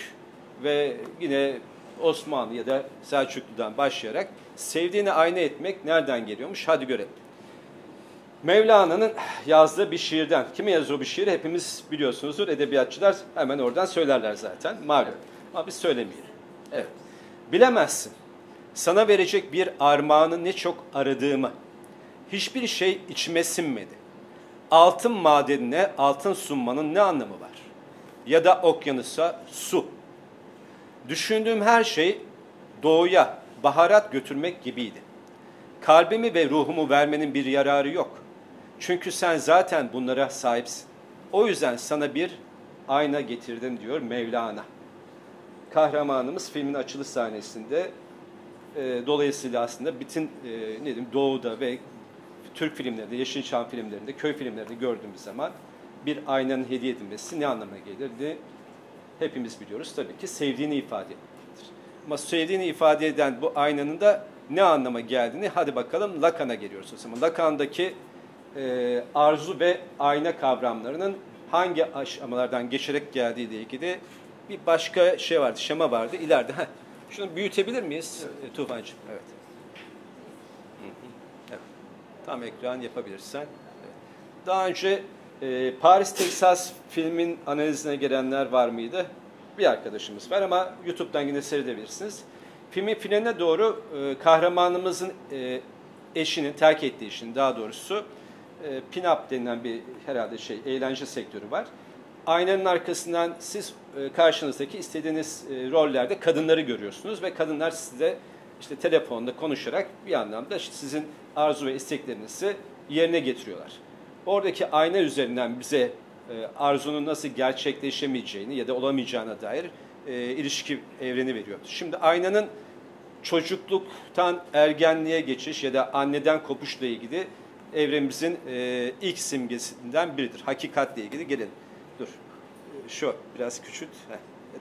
S2: ve yine Osmanlı ya da Selçuklu'dan başlayarak sevdiğini ayna etmek nereden geliyormuş? Hadi görelim. Mevlana'nın yazdığı bir şiirden. Kime yazıyor bu şiiri? Hepimiz biliyorsunuzdur. Edebiyatçılar hemen oradan söylerler zaten. Malum. Ama biz söylemeyelim. Evet. Bilemezsin. Sana verecek bir armağanı ne çok aradığımı. Hiçbir şey içime sinmedi. Altın madenine altın sunmanın ne anlamı var? Ya da okyanusa su. Düşündüğüm her şey doğuya baharat götürmek gibiydi. Kalbimi ve ruhumu vermenin bir yararı yok. Çünkü sen zaten bunlara sahipsin. O yüzden sana bir ayna getirdim diyor Mevlana. Kahramanımız filmin açılış sahnesinde e, dolayısıyla aslında bütün e, ne diyeyim doğuda ve Türk filmlerinde, Yeşilçam filmlerinde, köy filmlerinde gördüğümüz zaman bir aynanın hediye edilmesi ne anlama gelirdi? Hepimiz biliyoruz tabii ki sevdiğini ifade etmektir. Ama sevdiğini ifade eden bu aynanın da ne anlama geldiğini hadi bakalım Lacan'a geliyoruz o zaman. Lacan'daki e, arzu ve ayna kavramlarının hangi aşamalardan geçerek geldiği ile ilgili bir başka şey vardı, şema vardı. İleride. Heh, şunu büyütebilir miyiz evet. Tufancığım? Evet. evet. Tam ekran yapabilirsen. Evet. Daha önce e, Paris, Texas filmin analizine gelenler var mıydı? Bir arkadaşımız var ama YouTube'dan yine seyredebilirsiniz. Filmin finaline doğru e, kahramanımızın e, eşinin, terk ettiği eşinin daha doğrusu e, pin-up denilen bir herhalde şey, eğlence sektörü var. Aynanın arkasından siz e, karşınızdaki istediğiniz e, rollerde kadınları görüyorsunuz ve kadınlar size işte telefonda konuşarak bir anlamda işte sizin arzu ve isteklerinizi yerine getiriyorlar. Oradaki ayna üzerinden bize e, arzunun nasıl gerçekleşemeyeceğini ya da olamayacağına dair e, ilişki evreni veriyor. Şimdi aynanın çocukluktan ergenliğe geçiş ya da anneden kopuşla ilgili evrenimizin e, ilk simgesinden biridir. Hakikatle ilgili gelin. Dur. Şu biraz küçült. Heh.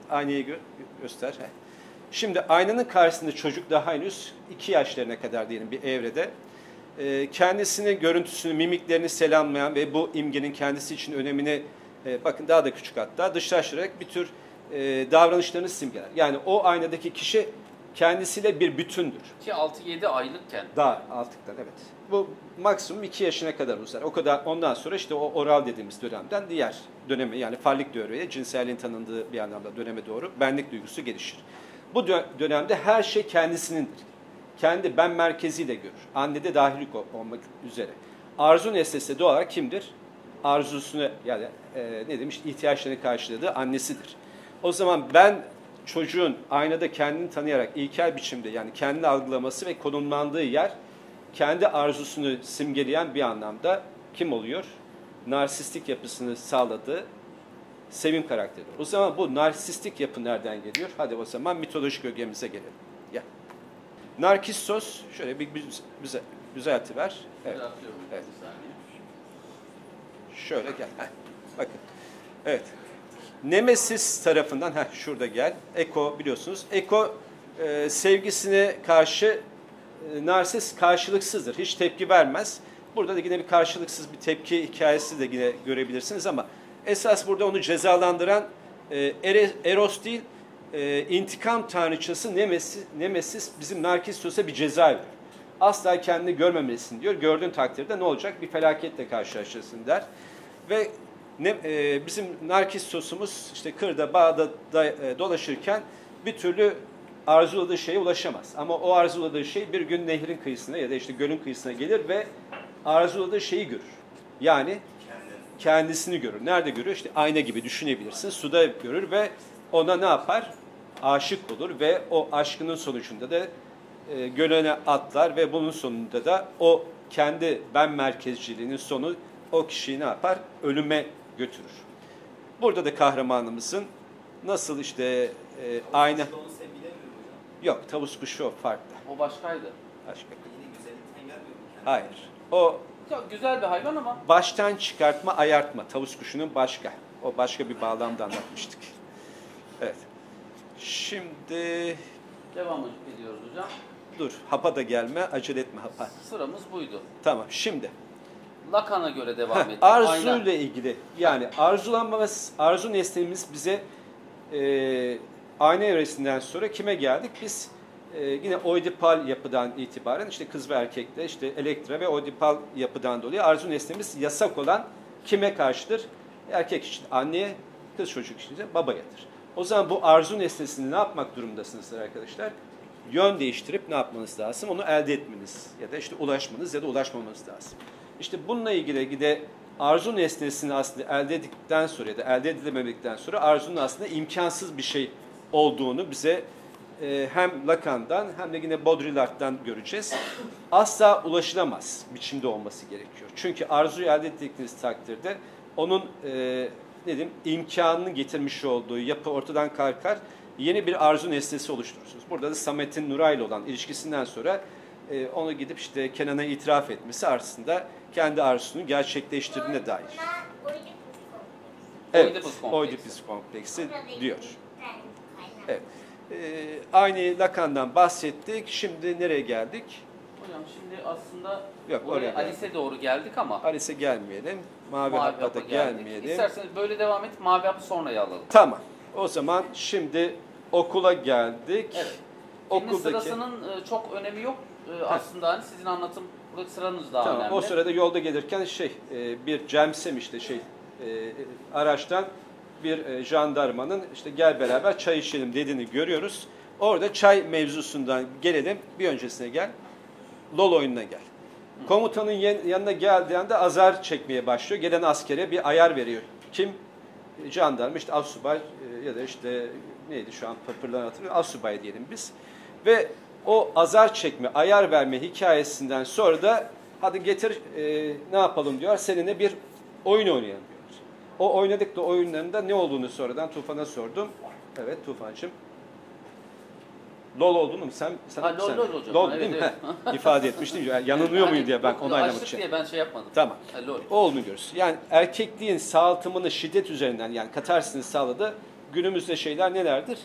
S2: Aynayı gö göster. Heh. Şimdi aynanın karşısında çocuk daha henüz iki yaşlarına kadar diyelim bir evrede e, kendisini, görüntüsünü, mimiklerini selamlayan ve bu imgenin kendisi için önemini e, bakın daha da küçük hatta dışlaştırarak bir tür e, davranışlarını simgeler. Yani o aynadaki kişi kendisiyle bir bütündür.
S1: Ki 6-7 aylıkken.
S2: Daha altıktan evet. Bu maksimum 2 yaşına kadar uzar. O kadar ondan sonra işte o oral dediğimiz dönemden diğer döneme yani fallik dövreye cinselliğin tanındığı bir anlamda döneme doğru benlik duygusu gelişir. Bu dönemde her şey kendisinindir. Kendi ben merkeziyle görür. Annede dahil olmak üzere. Arzu nesnesi doğal kimdir? Arzusunu yani e, ne demiş ihtiyaçlarını karşıladığı annesidir. O zaman ben çocuğun aynada kendini tanıyarak ilkel biçimde yani kendini algılaması ve konumlandığı yer kendi arzusunu simgeleyen bir anlamda kim oluyor? Narsistik yapısını sağladığı sevim karakteri. O zaman bu narsistik yapı nereden geliyor? Hadi o zaman mitolojik ögemize gelelim. Gel. Narkissos şöyle bir bize düzelti ver. Evet. evet. Şöyle gel. Heh. Bakın. Evet. Nemesis tarafından, heh, şurada gel. Eko biliyorsunuz. Eko e, sevgisine karşı e, narsis karşılıksızdır. Hiç tepki vermez. Burada da yine bir karşılıksız bir tepki hikayesi de yine görebilirsiniz ama esas burada onu cezalandıran e, Eros değil, e, intikam tanrıçası Nemesis, Nemesis bizim Narkissos'a bir ceza verir. Asla kendini görmemelisin diyor. Gördüğün takdirde ne olacak? Bir felaketle karşılaşırsın der. Ve ne, e, bizim Narkissos'umuz işte kırda, bağda da, e, dolaşırken bir türlü arzuladığı şeye ulaşamaz. Ama o arzuladığı şey bir gün nehrin kıyısına ya da işte gölün kıyısına gelir ve arzuladığı şeyi görür. Yani kendisini görür. Nerede görür? İşte ayna gibi düşünebilirsin. Suda görür ve ona ne yapar? Aşık olur ve o aşkının sonucunda da e, gölene atlar ve bunun sonunda da o kendi ben merkezciliğinin sonu o kişiyi ne yapar? Ölüme götürür. Burada da kahramanımızın nasıl işte e, aynı Yok tavus kuşu o farklı.
S1: O başkaydı.
S2: Başka. Hayır. O
S1: ya, güzel bir hayvan ama.
S2: Baştan çıkartma, ayartma. Tavus kuşunun başka. O başka bir bağlamda anlatmıştık. Evet. Şimdi
S1: devam ediyoruz hocam.
S2: dur hapa da gelme acele etme hapa.
S1: Sıramız buydu.
S2: Tamam şimdi
S1: Lacan'a göre devam edelim.
S2: arzu
S1: Aynen.
S2: ile ilgili yani arzulanmamız, arzu nesnemiz bize e, ayna evresinden sonra kime geldik? Biz e, yine oidipal yapıdan itibaren işte kız ve erkekte işte elektra ve oidipal yapıdan dolayı arzu nesnemiz yasak olan kime karşıdır? Erkek için anneye, kız çocuk için de babayadır. O zaman bu arzu nesnesini ne yapmak durumundasınız arkadaşlar? Yön değiştirip ne yapmanız lazım? Onu elde etmeniz ya da işte ulaşmanız ya da ulaşmamanız lazım. İşte bununla ilgili gide arzu nesnesini aslında elde ettikten sonra ya da elde edilemedikten sonra arzunun aslında imkansız bir şey olduğunu bize e, hem Lacan'dan hem de yine Baudrillard'dan göreceğiz. Asla ulaşılamaz biçimde olması gerekiyor. Çünkü arzuyu elde ettiğiniz takdirde onun e, ne diyeyim imkanını getirmiş olduğu yapı ortadan kalkar. Yeni bir arzu nesnesi oluşturursunuz. Burada da Samet'in Nuray ile olan ilişkisinden sonra e, onu gidip işte Kenan'a itiraf etmesi aslında kendi arzusunu gerçekleştirdiğine dair. Evet,
S1: Oedipus kompleksi.
S2: Oedipus kompleksi diyor. Evet. Ee, aynı Lacan'dan bahsettik. Şimdi nereye geldik?
S1: Hocam şimdi aslında
S2: Yok, oraya.
S1: Alice'e doğru geldik ama
S2: Alice'e gelmeyelim. Mavi,
S1: Mavi
S2: Hap'a da gelmeyelim.
S1: İsterseniz böyle devam et. Mavi Hap'ı sonraya alalım.
S2: Tamam. O zaman şimdi okula geldik.
S1: Evet.
S2: Okuldaki...
S1: sırasının e, çok önemi yok. E, Aslında hani sizin anlatım buradaki sıranız daha
S2: Tamam.
S1: önemli.
S2: O sırada yolda gelirken şey e, bir cemsem işte şey araçtan bir e, jandarmanın işte gel beraber çay içelim dediğini görüyoruz. Orada çay mevzusundan gelelim. Bir öncesine gel. LOL oyununa gel. Komutanın yan- yanına geldiği anda azar çekmeye başlıyor. Gelen askere bir ayar veriyor. Kim? E, Jandarma işte asubay e, ya da işte neydi şu an papırlarını hatırlıyorum. Asubay diyelim biz. Ve o azar çekme, ayar verme hikayesinden sonra da hadi getir e, ne yapalım diyor. Seninle bir oyun oynayalım. O oynadık da oyunlarında ne olduğunu sonradan Tufan'a sordum. Evet Tufan'cığım. LOL olduğunu mu? Sen, sen,
S1: Ha, LOL,
S2: sen-
S1: LOL hocam.
S2: LOL
S1: Evet,
S2: değil mi?
S1: evet. *laughs*
S2: İfade etmiştim. Yani yanılıyor muyum diye ben onu aynamak için.
S1: diye ben şey yapmadım.
S2: Tamam.
S1: Ha, lol.
S2: O olmuyoruz. Yani erkekliğin sağaltımını şiddet üzerinden yani katarsini sağladı. Günümüzde şeyler nelerdir?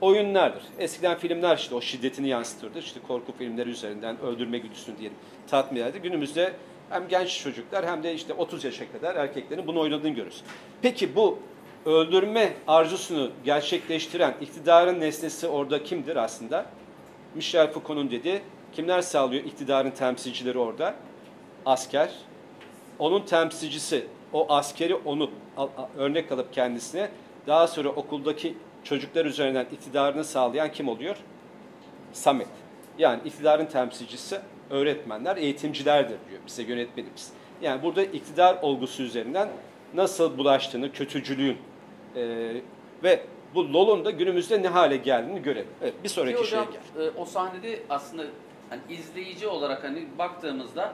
S2: Oyunlardır. Eskiden filmler işte o şiddetini yansıtırdı. İşte korku filmleri üzerinden öldürme güdüsünü diyelim tatmin ederdi. Günümüzde hem genç çocuklar hem de işte 30 yaşa kadar erkeklerin bunu oynadığını görürüz. Peki bu öldürme arzusunu gerçekleştiren iktidarın nesnesi orada kimdir aslında? Michel Foucault'un dediği kimler sağlıyor iktidarın temsilcileri orada? Asker, onun temsilcisi o askeri onu örnek alıp kendisine daha sonra okuldaki çocuklar üzerinden iktidarını sağlayan kim oluyor? Samet. Yani iktidarın temsilcisi öğretmenler, eğitimcilerdir diyor bize yönetmenimiz. Yani burada iktidar olgusu üzerinden nasıl bulaştığını, kötücülüğün e, ve bu LOL'un da günümüzde ne hale geldiğini görelim. Evet, bir
S1: Ki
S2: sonraki şeye
S1: hocam
S2: gel.
S1: e, o sahnede aslında hani izleyici olarak hani baktığımızda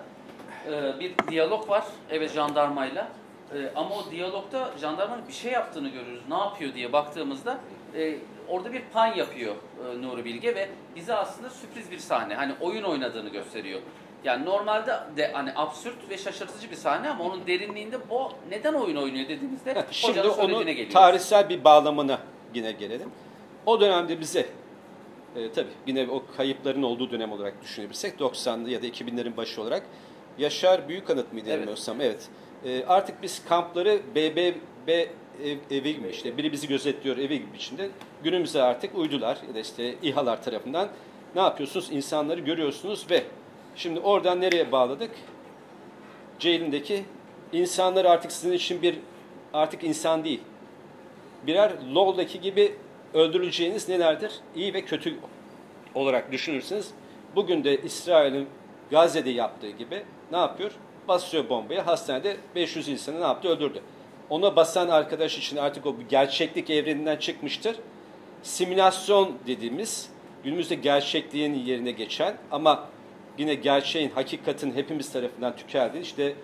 S1: e, bir diyalog var evet jandarmayla. E, ama o diyalogda jandarmanın bir şey yaptığını görürüz. Ne yapıyor diye baktığımızda e, orada bir pan yapıyor e, Nuri Bilge ve bize aslında sürpriz bir sahne. Hani oyun oynadığını gösteriyor. Yani normalde de hani absürt ve şaşırtıcı bir sahne ama onun derinliğinde bu neden oyun oynuyor dediğimizde *laughs*
S2: Şimdi
S1: hocanın
S2: onu
S1: geliyor.
S2: tarihsel bir bağlamına yine gelelim. O dönemde bize e, tabii yine o kayıpların olduğu dönem olarak düşünebilirsek 90'lı ya da 2000'lerin başı olarak Yaşar Büyükanıt mıydı
S1: Evet.
S2: yanılmıyorsam? Evet. E, artık biz kampları BBB ev, evi gibi işte biri bizi gözetliyor evi gibi biçimde günümüze artık uydular ya da işte İHA'lar tarafından ne yapıyorsunuz? İnsanları görüyorsunuz ve şimdi oradan nereye bağladık? Ceylin'deki insanlar artık sizin için bir artık insan değil. Birer LoL'daki gibi öldürüleceğiniz nelerdir? İyi ve kötü olarak düşünürsünüz. Bugün de İsrail'in Gazze'de yaptığı gibi ne yapıyor? Basıyor bombayı. Hastanede 500 insanı ne yaptı? Öldürdü. Ona basan arkadaş için artık o gerçeklik evreninden çıkmıştır. Simülasyon dediğimiz günümüzde gerçekliğin yerine geçen ama yine gerçeğin, hakikatin hepimiz tarafından tükendiği işte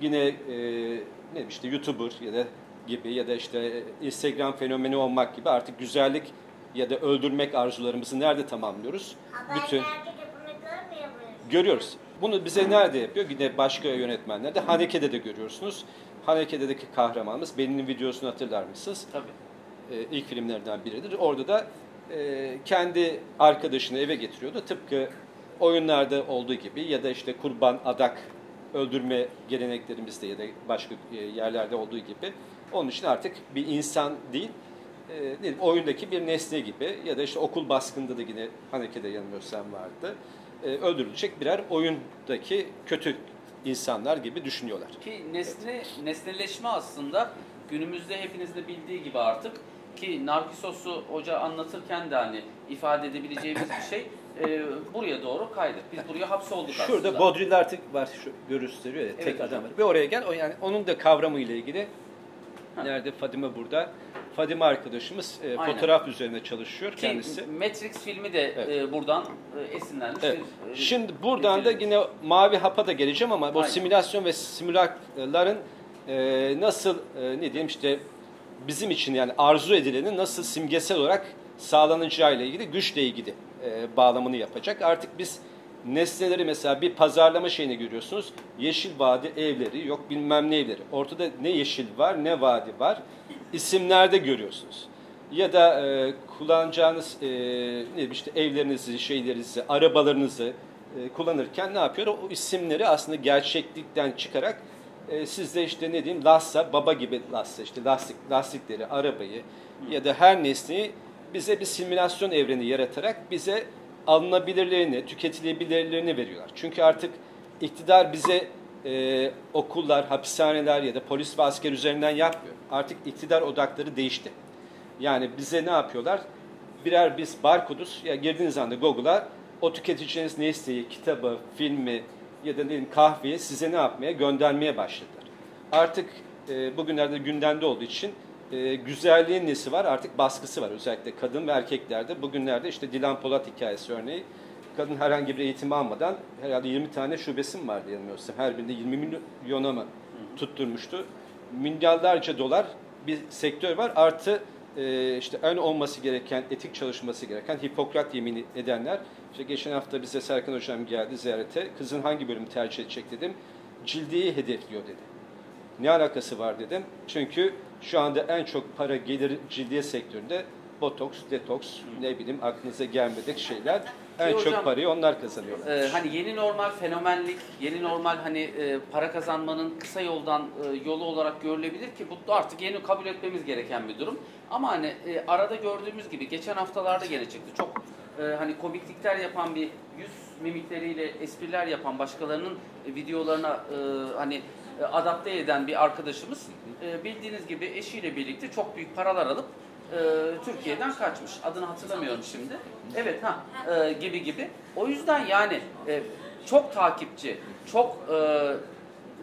S2: yine e, ne işte YouTuber ya da gibi ya da işte Instagram fenomeni olmak gibi artık güzellik ya da öldürmek arzularımızı nerede tamamlıyoruz? Bütün
S3: Haberlerde de bunu görmüyor muyuz?
S2: görüyoruz. Bunu bize nerede yapıyor? Yine başka yönetmenlerde. Haneke'de de görüyorsunuz. Haneke'deki kahramanımız Benin'in videosunu hatırlar mısınız?
S1: Tabii.
S2: e, ilk filmlerden biridir. Orada da e, kendi arkadaşını eve getiriyordu. Tıpkı oyunlarda olduğu gibi ya da işte kurban, adak öldürme geleneklerimizde ya da başka e, yerlerde olduğu gibi onun için artık bir insan değil e, ne diyeyim, oyundaki bir nesne gibi ya da işte okul baskında da yine Haneke'de yanılmıyorsam vardı. E, öldürülecek birer oyundaki kötü insanlar gibi düşünüyorlar.
S1: Ki nesne, nesneleşme aslında günümüzde hepiniz de bildiği gibi artık ki Narkisos'u hoca anlatırken de hani ifade edebileceğimiz bir şey *coughs* e, buraya doğru kaydık. Biz buraya hapsolduk aslında.
S2: Şurada Baudrillard artık var şu gösteriyor ya
S1: Evet
S2: tek
S1: hocam.
S2: adam var. Bir oraya gel o yani onun da kavramı ile ilgili
S1: Ha.
S2: nerede Fadime burada. Fadime arkadaşımız e,
S1: Aynen.
S2: fotoğraf üzerine çalışıyor
S1: Ki
S2: kendisi.
S1: Matrix filmi de
S2: Evet.
S1: e, buradan e, esinlenmiş.
S2: Evet.
S1: bir, e,
S2: Şimdi buradan da yine mavi hapa da geleceğim ama bu
S1: Aynen.
S2: simülasyon ve simülakların e, nasıl e, ne diyeyim işte bizim için yani arzu edilenin nasıl simgesel olarak sağlanacağı ile ilgili güçle ilgili e, bağlamını yapacak. Artık biz nesneleri mesela bir pazarlama şeyini görüyorsunuz. Yeşil vadi evleri yok bilmem ne evleri. Ortada ne yeşil var ne vadi var. İsimlerde görüyorsunuz ya da e, kullanacağınız e, ne işte evlerinizi, şeylerinizi, arabalarınızı e, kullanırken ne yapıyor? O isimleri aslında gerçeklikten çıkarak e, sizde işte ne diyeyim Lassa, baba gibi Lassa işte lastik, lastikleri, arabayı ya da her nesneyi bize bir simülasyon evreni yaratarak bize alınabilirlerini, tüketilebilirlerini veriyorlar. Çünkü artık iktidar bize e, okullar, hapishaneler ya da polis ve asker üzerinden yapmıyor. Artık iktidar odakları değişti. Yani bize ne yapıyorlar? Birer biz barkoduz. Ya girdiğiniz anda Google'a o tüketeceğiniz nesneyi, kitabı, filmi ya da bileyim kahveyi size ne yapmaya? Göndermeye başladılar. Artık e, bugünlerde gündemde olduğu için e, güzelliğin nesi var? Artık baskısı var. Özellikle kadın ve erkeklerde. Bugünlerde işte Dilan Polat hikayesi örneği. Kadın herhangi bir eğitim almadan herhalde 20 tane şubesi mi vardı yanılmıyorsam. Her birinde 20 milyona mı tutturmuştu. Milyarlarca dolar bir sektör var. Artı e, işte ön olması gereken, etik çalışması gereken Hipokrat yemini edenler. İşte geçen hafta bize Serkan Hocam geldi ziyarete. Kızın hangi bölümü tercih edecek dedim. Cildiyi hedefliyor dedi. Ne alakası var dedim. Çünkü şu anda en çok para gelir cildiye sektöründe botoks, detoks, ne bileyim aklınıza gelmedik şeyler. En
S1: hocam,
S2: çok parayı onlar kazanıyorlar.
S1: Ee, hani yeni normal fenomenlik, yeni normal hani e, para kazanmanın kısa yoldan e, yolu olarak görülebilir ki bu artık yeni kabul etmemiz gereken bir durum. Ama hani e, arada gördüğümüz gibi geçen haftalarda gene çıktı. Çok e, hani komiklikler yapan bir yüz mimikleriyle espriler yapan başkalarının e, videolarına e, hani e, adapte eden bir arkadaşımız e, bildiğiniz gibi eşiyle birlikte çok büyük paralar alıp e, Türkiye'den kaçmış. Adını hatırlamıyorum şimdi. Evet ha e, gibi gibi. O yüzden yani e, çok takipçi, çok e,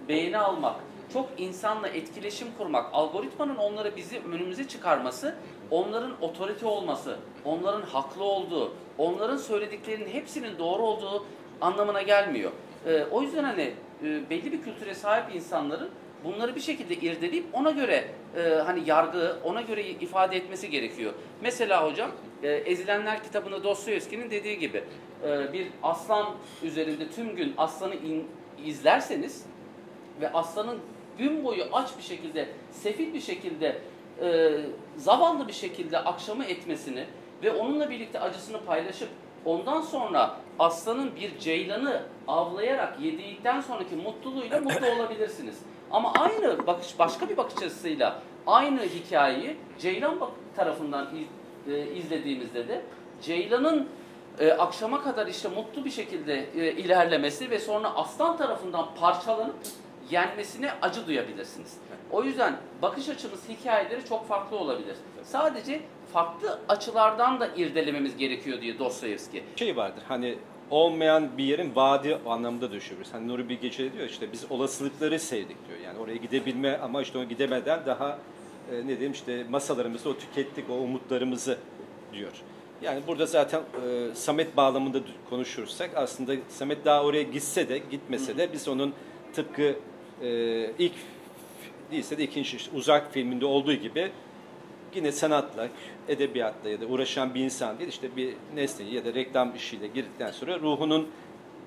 S1: beğeni almak, çok insanla etkileşim kurmak, algoritmanın onları bizi önümüze çıkarması, onların otorite olması, onların haklı olduğu, onların söylediklerinin hepsinin doğru olduğu anlamına gelmiyor. E, o yüzden hani e, belli bir kültüre sahip insanların bunları bir şekilde irdeleyip ona göre e, hani yargı, ona göre ifade etmesi gerekiyor. Mesela hocam e, Ezilenler kitabında Dostoyevski'nin dediği gibi e, bir aslan üzerinde tüm gün aslanı in- izlerseniz ve aslanın gün boyu aç bir şekilde, sefil bir şekilde, e, zavallı bir şekilde akşamı etmesini ve onunla birlikte acısını paylaşıp ondan sonra aslanın bir ceylanı avlayarak yedikten sonraki mutluluğuyla mutlu *laughs* olabilirsiniz. Ama aynı bakış, başka bir bakış açısıyla aynı hikayeyi Ceylan tarafından e, izlediğimizde de Ceylan'ın e, akşama kadar işte mutlu bir şekilde e, ilerlemesi ve sonra aslan tarafından parçalanıp yenmesine acı duyabilirsiniz. O yüzden bakış açımız hikayeleri çok farklı olabilir. Sadece farklı açılardan da irdelememiz gerekiyor diye Dostoyevski.
S2: şey vardır hani olmayan bir yerin vaadi anlamında düşürürüz. Hani Nuri Bilge diyor işte biz olasılıkları sevdik diyor. Yani oraya gidebilme ama işte o gidemeden daha e, ne diyeyim işte masalarımızda o tükettik o umutlarımızı diyor. Yani burada zaten e, Samet bağlamında konuşursak aslında Samet daha oraya gitse de gitmese de biz onun tıpkı e, ilk değilse de ikinci uzak filminde olduğu gibi yine sanatla, edebiyatla ya da uğraşan bir insan değil işte bir nesneyi ya da reklam işiyle girdikten sonra ruhunun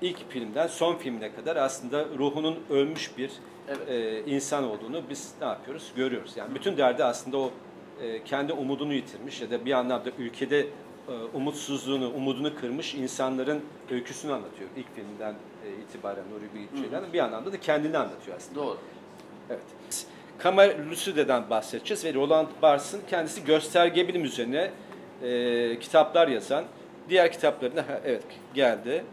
S2: ilk filmden son filmine kadar aslında ruhunun ölmüş bir
S1: Evet.
S2: e, insan olduğunu biz ne yapıyoruz? Görüyoruz. Yani bütün derdi aslında o e, kendi umudunu yitirmiş ya da bir anlamda ülkede umutsuzluğunu, umudunu kırmış insanların öyküsünü anlatıyor. İlk filminden e, itibaren Nuri Bilge Ceylan bir anlamda da kendini anlatıyor aslında.
S1: Doğru.
S2: Evet. Kamer Lucide'den bahsedeceğiz ve Roland Barthes'ın kendisi gösterge bilim üzerine e, kitaplar yazan, diğer kitaplarında ha, evet geldi.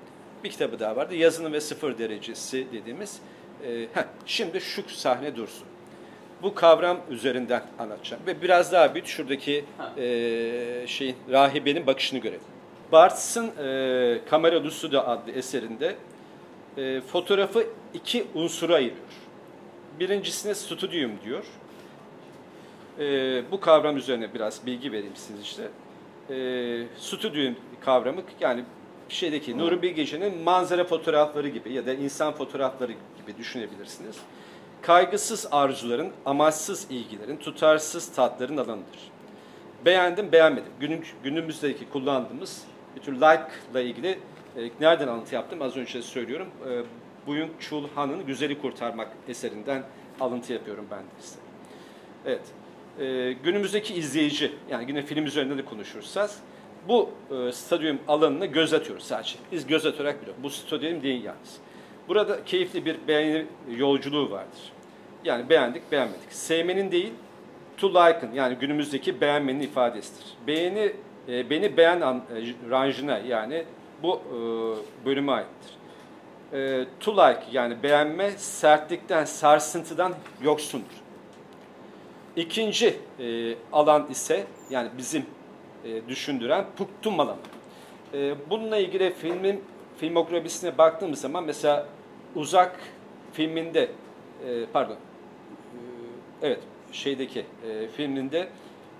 S2: Bir kitabı daha vardı. Yazının ve sıfır derecesi dediğimiz. E, heh, şimdi şu sahne dursun. Bu kavram üzerinden anlatacağım. Ve biraz daha büyük şuradaki e, şeyin rahibenin bakışını görelim. Barthes'ın e, Kamera Lucide adlı eserinde e, fotoğrafı iki unsura ayırıyor. Birincisine studium diyor. E, bu kavram üzerine biraz bilgi vereyim size işte. E, studium kavramı yani şeydeki Nuri Bilge'nin manzara fotoğrafları gibi ya da insan fotoğrafları gibi düşünebilirsiniz. Kaygısız arzuların, amaçsız ilgilerin, tutarsız tatların alanıdır. Beğendim, beğenmedim. Günüm, günümüzdeki kullandığımız bir tür like ile ilgili e, nereden alıntı yaptım az önce söylüyorum. E, Buyung Chul Han'ın Güzeli Kurtarmak eserinden alıntı yapıyorum ben de size. Evet. E, günümüzdeki izleyici, yani yine film üzerinde de konuşursak, bu e, stadyum alanını göz atıyoruz sadece. Biz göz atarak biliyoruz. Bu stadyum değil yalnız. Burada keyifli bir beğeni yolculuğu vardır. Yani beğendik, beğenmedik. Sevmenin değil, to like'ın yani günümüzdeki beğenmenin ifadesidir. Beğeni, e, beni beğen an, e, ranjına yani bu e, bölüme aittir. E, to like yani beğenme sertlikten, sarsıntıdan yoksundur. İkinci e, alan ise yani bizim e, düşündüren puktum alanı. E, bununla ilgili filmin filmografisine baktığımız zaman mesela Uzak filminde e, pardon e, evet şeydeki e, filminde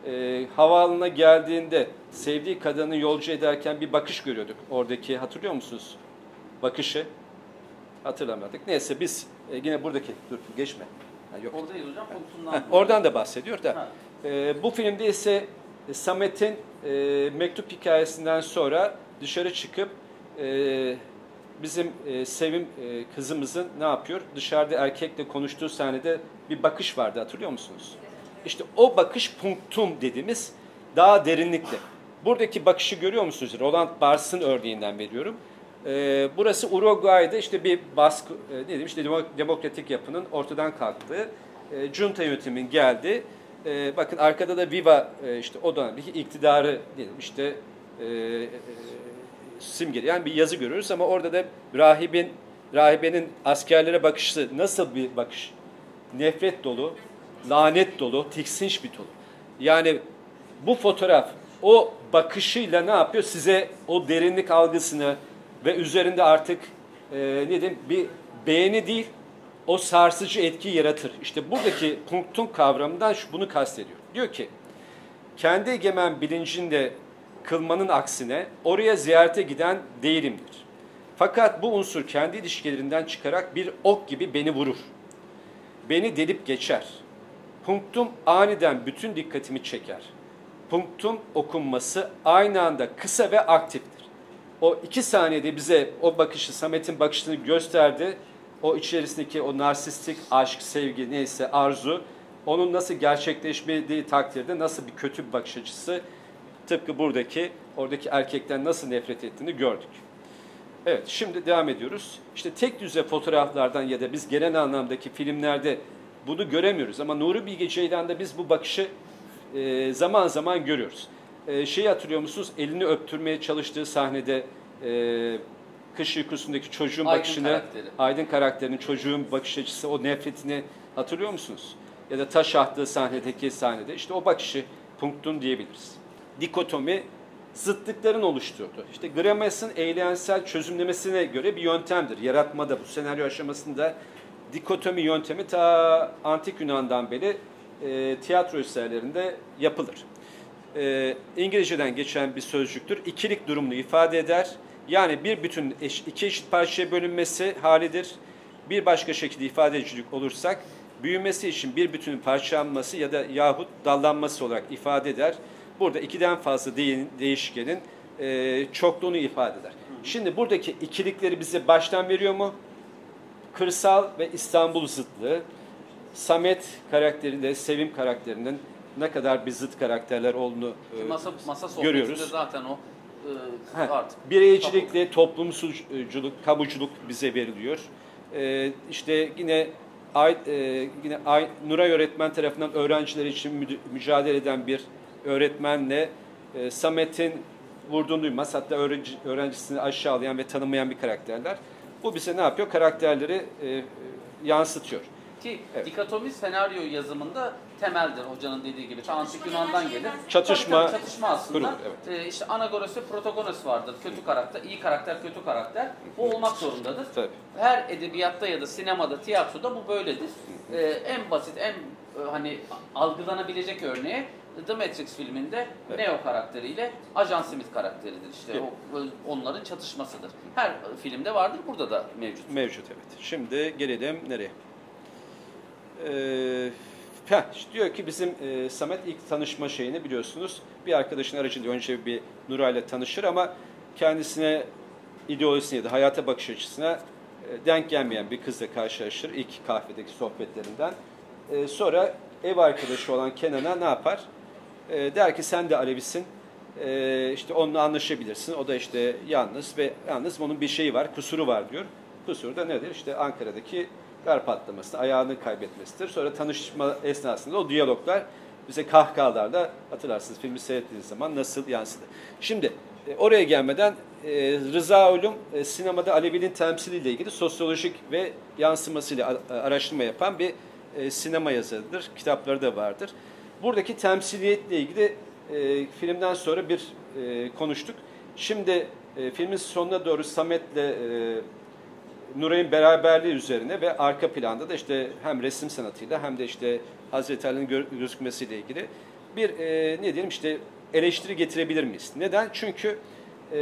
S2: e, havaalanına geldiğinde sevdiği kadını yolcu ederken bir bakış görüyorduk. Oradaki hatırlıyor musunuz? Bakışı hatırlamadık. Neyse biz e, yine buradaki dur geçme. Ha, yok.
S1: Oradayız hocam. Punktumdan
S2: Ha, *laughs* oradan da bahsediyor da.
S1: Ha.
S2: E, bu filmde ise Samet'in e, mektup hikayesinden sonra dışarı çıkıp e, bizim e, Sevim e, kızımızın ne yapıyor? Dışarıda erkekle konuştuğu sahnede bir bakış vardı hatırlıyor musunuz? İşte o bakış punktum dediğimiz daha derinlikli. Buradaki bakışı görüyor musunuz? Roland Barthes'ın örneğinden veriyorum. E, burası Uruguay'da işte bir baskı, e, ne diyeyim işte demo- demokratik yapının ortadan kalktığı, e, junta yönetimin geldi. E, bakın arkada da Viva e, işte o dönemdeki iktidarı diyelim işte e, e, simgeleyen bir yazı görüyoruz ama orada da rahibin rahibenin askerlere bakışı nasıl bir bakış? Nefret dolu, lanet dolu, tiksinç bir dolu. Yani bu fotoğraf o bakışıyla ne yapıyor? Size o derinlik algısını ve üzerinde artık e, ne diyeyim bir beğeni değil o sarsıcı etki yaratır. İşte buradaki punktun kavramından şu bunu kastediyor. Diyor ki kendi egemen bilincinde kılmanın aksine oraya ziyarete giden değilimdir. Fakat bu unsur kendi ilişkilerinden çıkarak bir ok gibi beni vurur. Beni delip geçer. Punktum aniden bütün dikkatimi çeker. Punktum okunması aynı anda kısa ve aktiftir. O iki saniyede bize o bakışı, Samet'in bakışını gösterdi. O içerisindeki o narsistik aşk, sevgi neyse arzu, onun nasıl gerçekleşmediği takdirde nasıl bir kötü bir bakış açısı tıpkı buradaki, oradaki erkekten nasıl nefret ettiğini gördük. Evet, şimdi devam ediyoruz. İşte tek düze fotoğraflardan ya da biz genel anlamdaki filmlerde bunu göremiyoruz. Ama Nuri Bilge Ceylan'da biz bu bakışı zaman zaman görüyoruz. E, şeyi hatırlıyor musunuz? Elini öptürmeye çalıştığı sahnede e, kış uykusundaki çocuğun
S1: Aydın
S2: bakışını,
S1: karakteri.
S2: Aydın karakterinin çocuğun bakış açısı, o nefretini hatırlıyor musunuz? Ya da taş attığı sahnedeki sahnede işte o bakışı punktun diyebiliriz. Dikotomi zıtlıkların oluşturdu. İşte Gramsci'nin eylensel çözümlemesine göre bir yöntemdir. Yaratmada bu senaryo aşamasında dikotomi yöntemi ta antik Yunan'dan beri e, tiyatro eserlerinde yapılır. E, İngilizceden geçen bir sözcüktür. İkilik durumunu ifade eder. Yani bir bütün eş, iki eşit parçaya bölünmesi halidir. Bir başka şekilde ifade edicilik olursak büyümesi için bir bütünün parçalanması ya da yahut dallanması olarak ifade eder. Burada ikiden fazla değişkenin e, çokluğunu ifade eder. Şimdi buradaki ikilikleri bize baştan veriyor mu? Kırsal ve İstanbul zıtlığı, Samet karakterinde, Sevim karakterinin ne kadar bir zıt karakterler olduğunu e,
S1: Masa, masa
S2: görüyoruz.
S1: zaten o e, artık.
S2: Bireycilikle toplumsulculuk, kamuculuk bize veriliyor. Ee, işte yine Ay, e, yine Ay, Nuray öğretmen tarafından öğrenciler için müd- mücadele eden bir öğretmenle e, Samet'in vurduğunu duymaz. Hatta öğrenci, öğrencisini aşağılayan ve tanımayan bir karakterler. Bu bize ne yapıyor? Karakterleri e, e, yansıtıyor.
S1: Ki
S2: Evet.
S1: dikotomi senaryo yazımında temeldir hocanın dediği gibi. Ta Antik Yunan'dan gelir.
S2: Çatışma
S1: Tabii tabii, çatışma aslında.
S2: kurulur, evet.
S1: Ee, işte anagoras ve protagoras vardır. Kötü karakter, iyi karakter, kötü karakter. Bu olmak zorundadır.
S2: Tabii.
S1: Her edebiyatta ya da sinemada, tiyatroda bu böyledir. Ee, en basit, en e, hani algılanabilecek örneği The Matrix filminde Neo karakteriyle Ajan Smith karakteridir. İşte
S2: Evet.
S1: o, onların çatışmasıdır. Her filmde vardır, burada da mevcut.
S2: Mevcut evet. Şimdi gelelim nereye? Ee, heh, işte diyor ki bizim e, Samet ilk tanışma şeyini biliyorsunuz. Bir arkadaşın aracılığıyla önce bir Nuray'la tanışır ama kendisine ideolojisine ya da hayata bakış açısına e, denk gelmeyen bir kızla karşılaşır ilk kahvedeki sohbetlerinden. E, sonra ev arkadaşı olan Kenan'a ne yapar? E, der ki sen de Alevisin. E, işte onunla anlaşabilirsin. O da işte yalnız ve yalnız onun bir şeyi var, kusuru var diyor. Kusuru da nedir? İşte Ankara'daki kar patlaması, ayağını kaybetmesidir. Sonra tanışma esnasında o diyaloglar bize kahkahalarla hatırlarsınız filmi seyrettiğiniz zaman nasıl yansıdı. Şimdi e, oraya gelmeden e, Rıza Ulum e, sinemada Alevi'nin temsiliyle ilgili sosyolojik ve yansımasıyla araştırma yapan bir sinema yazarıdır. Kitapları da vardır. Buradaki temsiliyetle ilgili filmden sonra bir konuştuk. Şimdi e, filmin sonuna doğru Samet'le e, Nuray'ın beraberliği üzerine ve arka planda da işte hem resim sanatıyla hem de işte Hazreti Ali'nin gözükmesiyle ilgili bir e, ne diyelim işte eleştiri getirebilir miyiz? Neden? Çünkü e,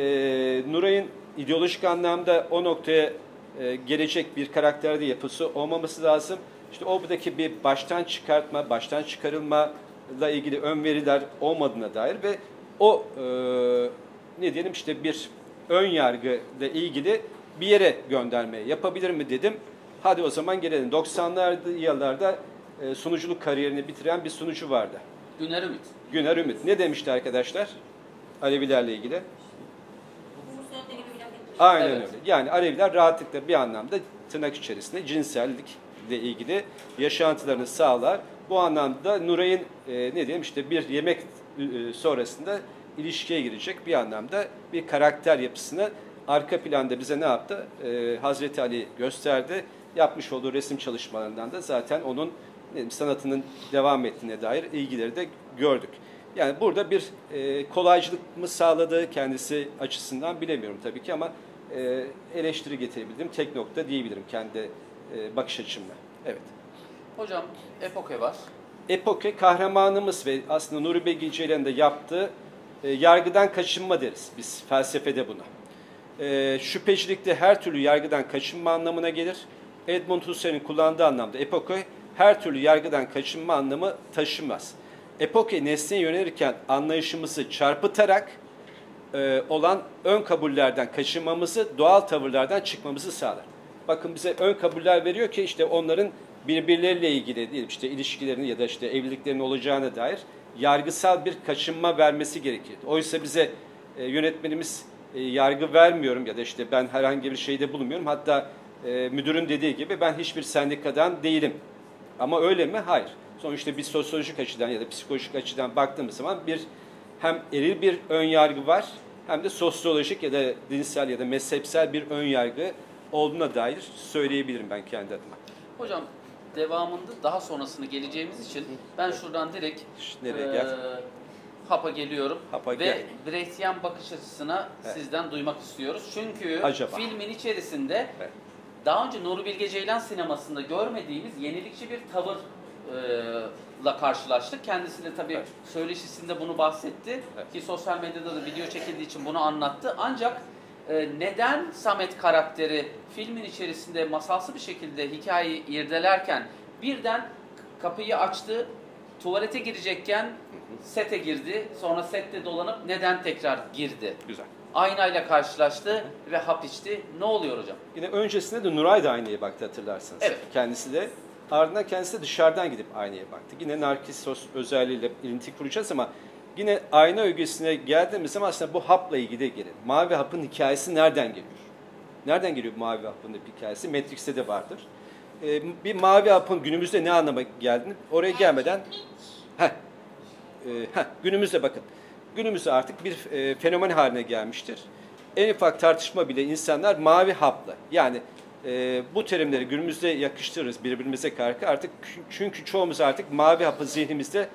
S2: Nuray'ın ideolojik anlamda o noktaya e, gelecek bir karakterde yapısı olmaması lazım. İşte oradaki bir baştan çıkartma, baştan çıkarılma ile ilgili ön veriler olmadığına dair ve o e, ne diyelim işte bir ön yargı ile ilgili bir yere gönderme yapabilir mi dedim. Hadi o zaman gelelim. 90'lı yıllarda e, sunuculuk kariyerini bitiren bir sunucu vardı.
S1: Güner Ümit.
S2: Güner Ümit. Ne demişti arkadaşlar? Alevilerle ilgili. Aynen
S1: Evet.
S2: öyle. Yani Aleviler rahatlıkla bir anlamda tırnak içerisinde cinsellikle ilgili yaşantılarını sağlar. Bu anlamda Nuray'ın e, ne diyeyim işte bir yemek e, sonrasında ilişkiye girecek bir anlamda bir karakter yapısını arka planda bize ne yaptı? E, Hazreti Ali gösterdi. Yapmış olduğu resim çalışmalarından da zaten onun sanatının devam ettiğine dair ilgileri de gördük. Yani burada bir e, kolaycılık mı sağladı kendisi açısından bilemiyorum tabii ki ama e, eleştiri getirebildim. Tek nokta diyebilirim kendi e, bakış açımla. Evet.
S1: Hocam Epoke var.
S2: Epoke kahramanımız ve aslında Nuri Bilge Ceylan'ın da yaptığı e, yargıdan kaçınma deriz biz felsefede buna. E, şüphecilikte her türlü yargıdan kaçınma anlamına gelir. Edmund Husserl'in kullandığı anlamda epoke her türlü yargıdan kaçınma anlamı taşımaz. Epoke nesneye yönelirken anlayışımızı çarpıtarak e, olan ön kabullerden kaçınmamızı, doğal tavırlardan çıkmamızı sağlar. Bakın bize ön kabuller veriyor ki işte onların birbirleriyle ilgili değil işte ilişkilerini ya da işte evliliklerinin olacağına dair yargısal bir kaçınma vermesi gerekir. Oysa bize e, yönetmenimiz e, yargı vermiyorum ya da işte ben herhangi bir şeyde bulunmuyorum. Hatta e, müdürün dediği gibi ben hiçbir sendikadan değilim. Ama öyle mi? Hayır. Sonuçta bir sosyolojik açıdan ya da psikolojik açıdan baktığımız zaman bir hem eril bir ön yargı var hem de sosyolojik ya da dinsel ya da mezhepsel bir ön yargı olduğuna dair söyleyebilirim ben kendi adıma.
S1: Hocam devamında daha sonrasını geleceğimiz için ben şuradan direkt
S2: Nereye gel?
S1: Hapa geliyorum
S2: Hapa
S1: ve
S2: gel.
S1: Brechtian bakış açısına
S2: Evet.
S1: sizden duymak istiyoruz. Çünkü
S2: Acaba?
S1: filmin içerisinde
S2: Evet.
S1: daha önce Nuri Bilge Ceylan sinemasında görmediğimiz yenilikçi bir tavırla karşılaştık. Kendisi de tabii
S2: Evet.
S1: söyleşisinde bunu bahsetti
S2: Evet.
S1: ki sosyal medyada da video çekildiği için bunu anlattı. Ancak e, neden Samet karakteri filmin içerisinde masalsı bir şekilde hikayeyi irdelerken birden kapıyı açtı, tuvalete girecekken sete girdi, sonra sette dolanıp neden tekrar girdi?
S2: Güzel.
S1: Aynayla karşılaştı ve hap içti. Ne oluyor hocam?
S2: Yine öncesinde de Nuray da aynaya baktı hatırlarsanız.
S1: Evet.
S2: Kendisi de Ardından kendisi de dışarıdan gidip aynaya baktı. Yine Narkissos özelliğiyle ilinti kuracağız ama yine ayna ögesine geldiğimiz zaman aslında bu hapla ilgili de gelir. Mavi hapın hikayesi nereden geliyor? Nereden geliyor bu mavi hapın da hikayesi? Matrix'te de vardır. Ee, bir mavi hapın günümüzde ne anlama geldiğini oraya gelmeden heh, e, heh, günümüzde bakın. Günümüzde artık bir e, fenomen haline gelmiştir. En ufak tartışma bile insanlar mavi hapla yani e, bu terimleri günümüzde yakıştırırız birbirimize karşı artık çünkü çoğumuz artık mavi hapı zihnimizde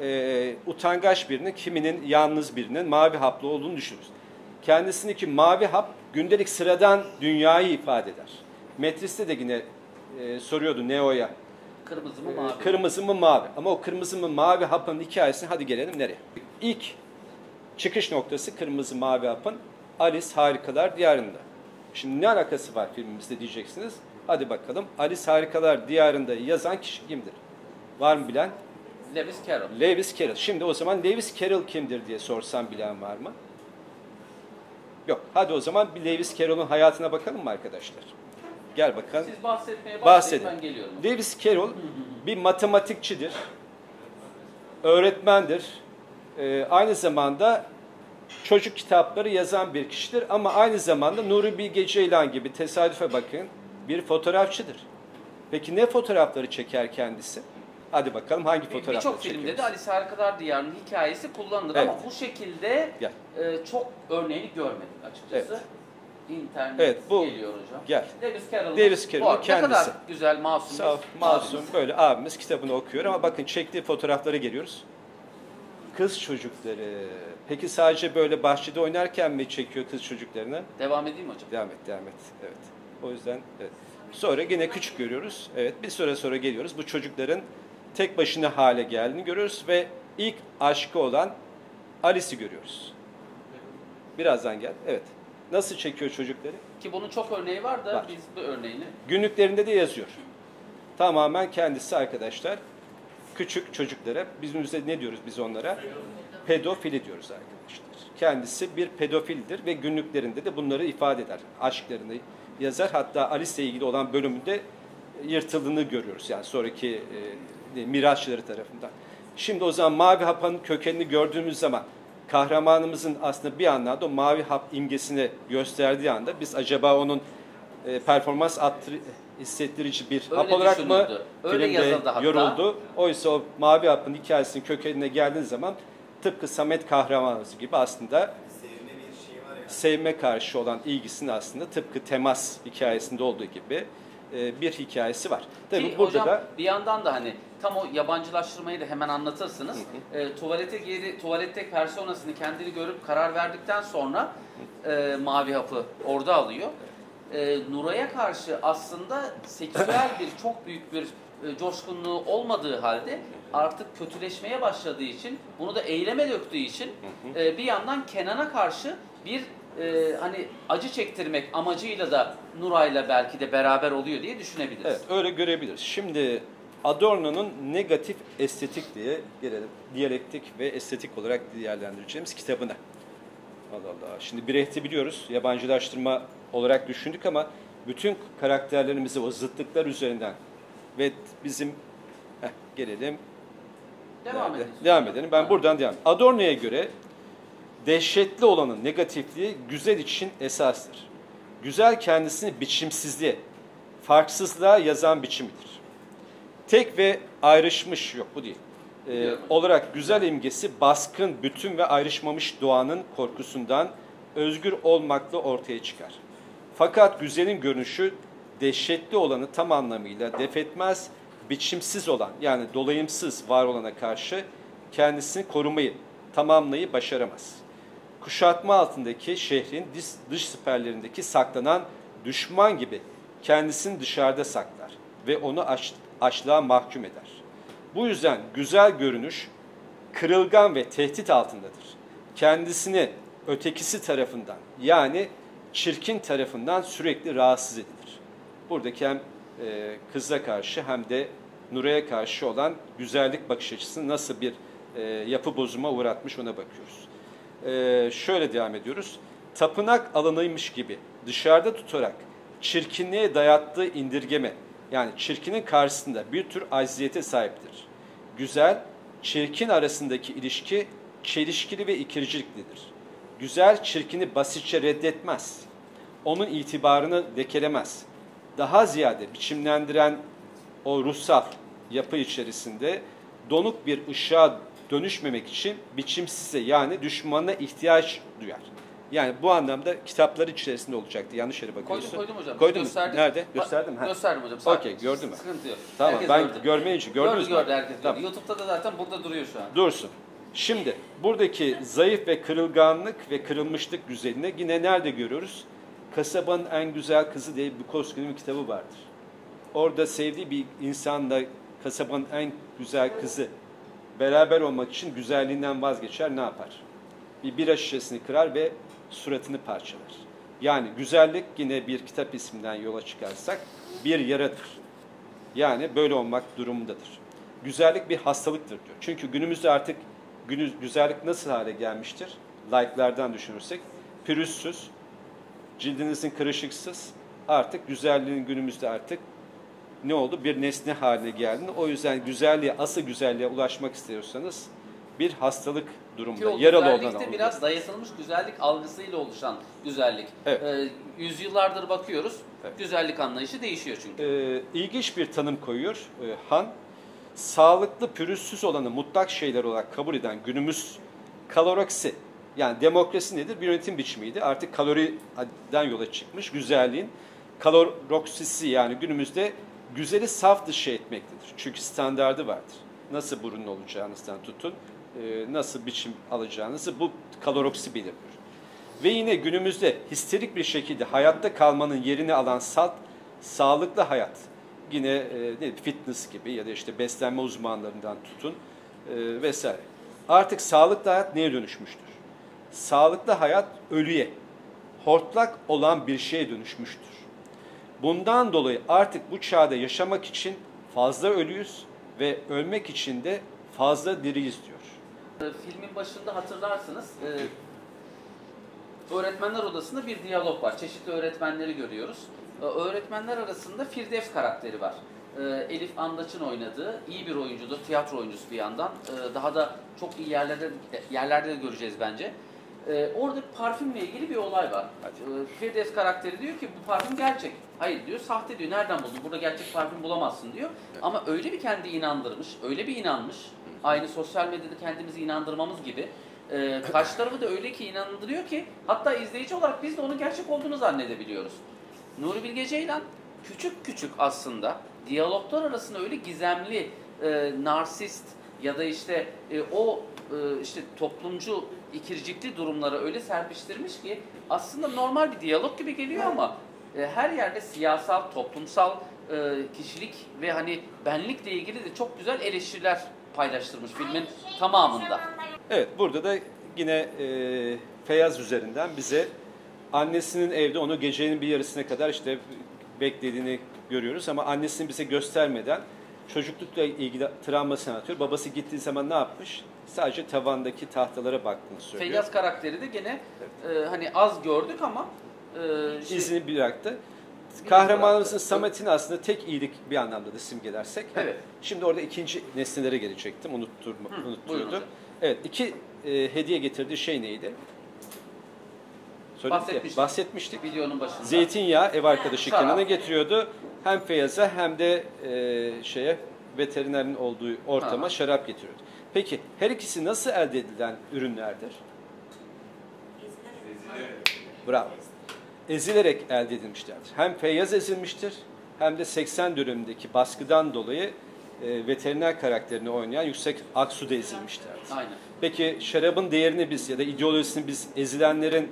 S2: e, utangaç birinin, kiminin yalnız birinin mavi haplı olduğunu düşünürüz. Kendisindeki mavi hap gündelik sıradan dünyayı ifade eder. Metris'te de yine e, soruyordu Neo'ya.
S1: Kırmızı mı
S2: E,
S1: mavi?
S2: Kırmızı mı mavi? Ama o kırmızı mı mavi hapın hikayesine hadi gelelim nereye? İlk çıkış noktası kırmızı mavi hapın Alice Harikalar Diyarında. Şimdi ne alakası var filmimizde diyeceksiniz. Hadi bakalım Alice Harikalar Diyarında yazan kişi kimdir? Var mı bilen?
S1: Lewis Carroll.
S2: Lewis Carroll. Şimdi o zaman Lewis Carroll kimdir diye sorsam bilen var mı? Yok. Hadi o zaman bir Lewis Carroll'un hayatına bakalım mı arkadaşlar? Gel bakalım.
S1: Siz bahsetmeye
S2: Bahsedin.
S1: ben geliyorum.
S2: Lewis Carroll bir matematikçidir, öğretmendir, Ee, aynı zamanda çocuk kitapları yazan bir kişidir ama aynı zamanda Nuri Bilge Ceylan gibi tesadüfe bakın bir fotoğrafçıdır. Peki ne fotoğrafları çeker kendisi? Hadi bakalım hangi fotoğrafları
S1: Birçok filmde de Alice Harikalar Diyarı'nın hikayesi kullanılır
S2: Evet.
S1: ama bu şekilde
S2: Gel.
S1: e, çok örneğini görmedik açıkçası. İnternet
S2: Evet, bu-
S1: geliyor hocam.
S2: Gel.
S1: Lewis Carroll'ın
S2: Carroll'ın
S1: bu arada Ne kadar
S2: kendisi.
S1: güzel masum.
S2: Saf, masum
S1: abimiz.
S2: böyle abimiz kitabını okuyor ama bakın çektiği fotoğraflara geliyoruz. Kız çocukları. Peki sadece böyle bahçede oynarken mi çekiyor kız çocuklarını?
S1: Devam edeyim hocam?
S2: Devam et, devam et. Evet. O yüzden evet. Sonra yine küçük görüyoruz. Evet, bir süre sonra geliyoruz. Bu çocukların tek başına hale geldiğini görüyoruz ve ilk aşkı olan Alice'i görüyoruz. Birazdan gel. Evet. Nasıl çekiyor çocukları?
S1: Ki bunun çok örneği var da
S2: Var.
S1: biz bu örneğini
S2: Günlüklerinde de yazıyor. Tamamen kendisi arkadaşlar. Küçük çocuklara, bizimizde ne diyoruz biz onlara? Pedofili diyoruz arkadaşlar. Kendisi bir pedofildir ve günlüklerinde de bunları ifade eder. Aşklarını yazar. Hatta Alice ile ilgili olan bölümünde yırtıldığını görüyoruz. Yani sonraki e, miraçları tarafından. Şimdi o zaman mavi hapanın kökenini gördüğümüz zaman kahramanımızın aslında bir anlamda o mavi hap imgesini gösterdiği anda biz acaba onun e, performans attır, hissettirici bir
S1: Öyle
S2: hap olarak mı.
S1: Öyle
S2: filmde
S1: hatta.
S2: yoruldu. Oysa o mavi hapın hikayesinin kökenine geldiğiniz zaman tıpkı Samet kahramanımız gibi aslında
S4: Sevme bir şey var ya.
S2: sevme karşı olan ilgisinin aslında tıpkı temas hikayesinde olduğu gibi e, bir hikayesi var. Tabii
S1: Ki
S2: burada
S1: hocam
S2: da
S1: bir yandan da hani tam o yabancılaştırmayı da hemen anlatırsınız. E, tuvalete geri tuvalette personasını kendini görüp karar verdikten sonra e, mavi hapı orada alıyor. E, Nuray'a karşı aslında seksüel bir çok büyük bir e, coşkunluğu olmadığı halde artık kötüleşmeye başladığı için bunu da eyleme döktüğü için e, bir yandan Kenan'a karşı bir e, hani acı çektirmek amacıyla da Nuray'la belki de beraber oluyor diye düşünebiliriz.
S2: Evet, öyle görebiliriz. Şimdi Adorno'nun negatif estetik diye gelelim. Diyalektik ve estetik olarak değerlendireceğimiz kitabına. Allah Allah. Şimdi Brecht'i biliyoruz. Yabancılaştırma olarak düşündük ama bütün karakterlerimizi o zıtlıklar üzerinden ve bizim heh, gelelim.
S1: Devam edelim.
S2: Devam edelim. Ben buradan devam. Adorno'ya göre dehşetli olanın negatifliği güzel için esastır. Güzel kendisini biçimsizliğe, farksızlığa yazan biçimidir. Tek ve ayrışmış yok bu değil. Ee, olarak güzel imgesi baskın, bütün ve ayrışmamış doğanın korkusundan özgür olmakla ortaya çıkar. Fakat güzelin görünüşü dehşetli olanı tam anlamıyla defetmez, biçimsiz olan yani dolayımsız var olana karşı kendisini korumayı, tamamlayı başaramaz. Kuşatma altındaki şehrin dış, dış siperlerindeki saklanan düşman gibi kendisini dışarıda saklar ve onu aç, açlığa mahkum eder. Bu yüzden güzel görünüş kırılgan ve tehdit altındadır. Kendisini ötekisi tarafından yani çirkin tarafından sürekli rahatsız edilir. Buradaki hem e, kıza karşı hem de Nuray'a karşı olan güzellik bakış açısını nasıl bir e, yapı bozuma uğratmış ona bakıyoruz. E, şöyle devam ediyoruz. Tapınak alanıymış gibi dışarıda tutarak çirkinliğe dayattığı indirgeme Yani çirkinin karşısında bir tür acziyete sahiptir. Güzel, çirkin arasındaki ilişki çelişkili ve ikirciliklidir. Güzel çirkini basitçe reddetmez. Onun itibarını lekelemez. Daha ziyade biçimlendiren o ruhsal yapı içerisinde donuk bir ışığa dönüşmemek için biçimsize yani düşmanına ihtiyaç duyar. Yani bu anlamda kitapları içerisinde olacaktı. Yanlış yere
S1: Koydum
S2: bakıyorsun.
S1: koydum hocam.
S2: Koydun mu?
S1: Gösterdim.
S2: Nerede?
S1: Bak,
S2: Gösterdim. Ha.
S1: Gösterdim hocam.
S2: Okey, gördün mü?
S1: Sıkıntı yok.
S2: Tamam
S1: Herkes
S2: ben
S1: gördü.
S2: görmeyince gördünüz
S1: gördü,
S2: mü?
S1: gördü herkes
S2: Tamam.
S1: gördü. YouTube'da da zaten burada duruyor şu an.
S2: Dursun. Şimdi buradaki zayıf ve kırılganlık ve kırılmışlık güzeline yine nerede görüyoruz? Kasabanın en güzel kızı diye bir Koskün'ün bir kitabı vardır. Orada sevdiği bir insanla kasabanın en güzel kızı beraber olmak için güzelliğinden vazgeçer ne yapar? Bir bira şişesini kırar ve suratını parçalar. Yani güzellik yine bir kitap isminden yola çıkarsak bir yaradır. Yani böyle olmak durumundadır. Güzellik bir hastalıktır diyor. Çünkü günümüzde artık günü, güzellik nasıl hale gelmiştir? Like'lardan düşünürsek pürüzsüz, cildinizin kırışıksız, artık güzelliğin günümüzde artık ne oldu? Bir nesne haline geldi. O yüzden güzelliğe, asıl güzelliğe ulaşmak istiyorsanız bir hastalık durumunda, yaralı olan
S1: güzellikte biraz dayatılmış güzellik algısıyla oluşan güzellik.
S2: Evet.
S1: Ee, yüzyıllardır bakıyoruz.
S2: Evet.
S1: Güzellik anlayışı değişiyor çünkü.
S2: Ee, ilginç bir tanım koyuyor ee, Han. Sağlıklı, pürüzsüz olanı mutlak şeyler olarak kabul eden günümüz kaloroksi. Yani demokrasi nedir? Bir yönetim biçimiydi. Artık kaloriden yola çıkmış güzelliğin kaloroksisi yani günümüzde güzeli saf dışı etmektedir. Çünkü standardı vardır. Nasıl burun olacağınızdan tutun, e, nasıl biçim alacağınızı bu kaloroksi belirliyor. Ve yine günümüzde histerik bir şekilde hayatta kalmanın yerini alan salt, sağlıklı hayat. Yine e, ne, fitness gibi ya da işte beslenme uzmanlarından tutun e, vesaire. Artık sağlıklı hayat neye dönüşmüştür? Sağlıklı hayat ölüye, hortlak olan bir şeye dönüşmüştür. Bundan dolayı artık bu çağda yaşamak için fazla ölüyüz ve ölmek için de fazla diriyiz diyor.
S1: Ee, Filmin başında hatırlarsınız e, öğretmenler odasında bir diyalog var. Çeşitli öğretmenleri görüyoruz. E, Öğretmenler arasında Firdevs karakteri var. E, Elif Andaç'ın oynadığı iyi bir oyuncudur, tiyatro oyuncusu bir yandan. Daha da çok iyi yerlerde yerlerde de göreceğiz bence. Orada parfümle ilgili bir olay var. Firdevs karakteri diyor ki bu parfüm gerçek. Hayır diyor, sahte diyor. Nereden buldun? Burada gerçek parfüm bulamazsın diyor. Ama öyle bir kendi inandırmış, öyle bir inanmış. Aynı sosyal medyada kendimizi inandırmamız gibi. E, karşı *clears throat* tarafı da öyle ki inandırıyor ki hatta izleyici olarak biz de onun gerçek olduğunu zannedebiliyoruz. Nuri Bilge Ceylan küçük küçük aslında diyaloglar arasında öyle gizemli, e, narsist ya da işte e, o e, işte toplumcu ikircikli durumlara öyle serpiştirmiş ki aslında normal bir diyalog gibi geliyor ama e, her yerde siyasal, toplumsal e, kişilik ve hani benlikle ilgili de çok güzel eleştiriler paylaştırmış filmin tamamında.
S2: Evet, burada da yine e, Feyyaz üzerinden bize annesinin evde onu gecenin bir yarısına kadar işte beklediğini görüyoruz ama annesini bize göstermeden çocuklukla ilgili travmasını anlatıyor. Babası gittiği zaman ne yapmış? Sadece tavandaki tahtalara baktığını söylüyor.
S1: Feyyaz karakteri de gene e, hani az gördük ama e, işte-
S2: izini bıraktı. Kahramanımızın. Samet'in aslında tek iyilik bir anlamda da simgelersek.
S1: Evet.
S2: Şimdi orada ikinci nesnelere gelecektim. Unutturma,
S1: Hı, hocam.
S2: Evet. iki e, hediye getirdiği şey neydi? Söyledik ya,
S1: Bahsetmiştik.
S2: bahsetmiştik.
S1: videonun başında.
S2: Zeytinyağı ev arkadaşı
S1: Şarap.
S2: Kenan'a getiriyordu. Hem Feyyaz'a hem de e, şeye veterinerin olduğu ortama
S1: Aha.
S2: şarap getiriyordu. Peki her ikisi nasıl elde edilen ürünlerdir? Bravo. Ezilerek elde edilmişlerdir. Hem Feyyaz ezilmiştir hem de 80 dönümdeki baskıdan dolayı e, veteriner karakterini oynayan Yüksek Aksu da ezilmişlerdir.
S1: Aynen.
S2: Peki şarabın değerini biz ya da ideolojisini biz ezilenlerin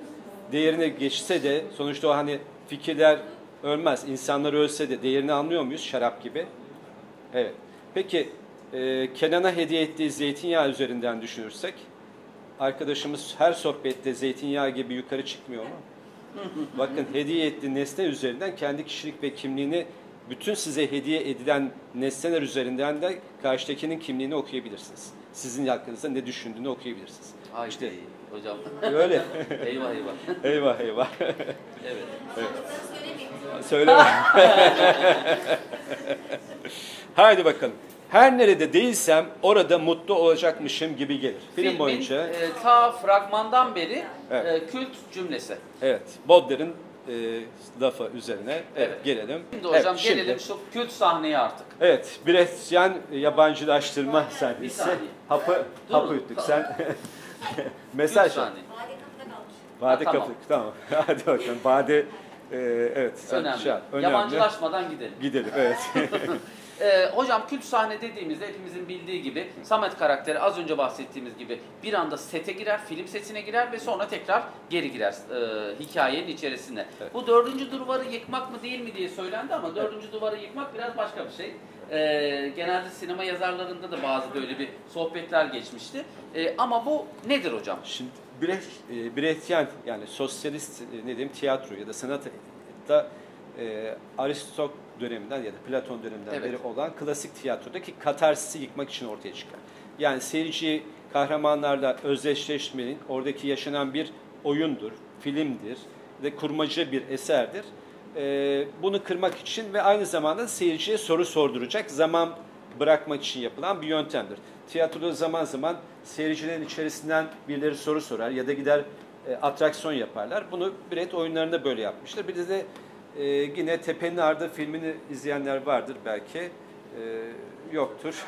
S2: değerine geçse de sonuçta o hani fikirler ölmez. İnsanlar ölse de değerini anlıyor muyuz şarap gibi? Evet. Peki e, Kenan'a hediye ettiği zeytinyağı üzerinden düşünürsek arkadaşımız her sohbette zeytinyağı gibi yukarı çıkmıyor mu? *laughs* Bakın hediye ettiği nesne üzerinden kendi kişilik ve kimliğini bütün size hediye edilen nesneler üzerinden de karşıdakinin kimliğini okuyabilirsiniz. Sizin hakkınızda ne düşündüğünü okuyabilirsiniz.
S1: Ay
S2: İşte
S1: hocam.
S2: öyle. *laughs*
S1: eyvah eyvah. *laughs*
S2: eyvah eyvah.
S1: Evet.
S2: evet. Söyleme. Haydi bakalım. Her nerede değilsem orada mutlu olacakmışım gibi gelir. Film
S1: Filmin,
S2: boyunca
S1: e, ta fragmandan beri
S2: Evet.
S1: e, kült cümlesi.
S2: evet Baudelaire'in e, lafı üzerine evet,
S1: Evet.
S2: gelelim.
S1: Şimdi
S2: Evet,
S1: hocam
S2: şimdi-
S1: gelelim şu kült sahneye artık.
S2: Evet, Brechtian yabancılaştırma sahnesi.
S1: saniye.
S2: Hapı,
S1: Dur,
S2: hapı yuttuk. Sen *laughs* mesaj. Bade
S1: Ha, tamam.
S2: kapı. Tamam. *laughs* Hadi bakalım. Bade e, evet. Sen
S1: Önemli.
S2: şey önemli.
S1: Yabancılaşmadan gidelim.
S2: Gidelim. Evet. *laughs*
S1: Ee, hocam kült sahne dediğimizde hepimizin bildiği gibi Samet karakteri az önce bahsettiğimiz gibi bir anda sete girer, film setine girer ve sonra tekrar geri girer e, hikayenin içerisine.
S2: Evet.
S1: Bu dördüncü duvarı yıkmak mı değil mi diye söylendi ama dördüncü duvarı yıkmak biraz başka bir şey. Ee, genelde sinema yazarlarında da bazı böyle bir sohbetler geçmişti. Ee, ama bu nedir hocam?
S2: Şimdi Brecht, e, Brechtian yani sosyalist e, ne diyeyim tiyatro ya da sanatta e, Aristok döneminden ya da Platon döneminden
S1: Evet.
S2: beri olan klasik tiyatrodaki katarsisi yıkmak için ortaya çıkar. Yani seyirciyi kahramanlarla özdeşleşmenin oradaki yaşanan bir oyundur, filmdir ve kurmacı bir eserdir. E, bunu kırmak için ve aynı zamanda seyirciye soru sorduracak zaman bırakmak için yapılan bir yöntemdir. Tiyatroda zaman zaman seyircilerin içerisinden birileri soru sorar ya da gider e, atraksiyon yaparlar. Bunu Brett oyunlarında böyle yapmıştır. Bir de e, yine Tepenin Ardı filmini izleyenler vardır belki. E, yoktur.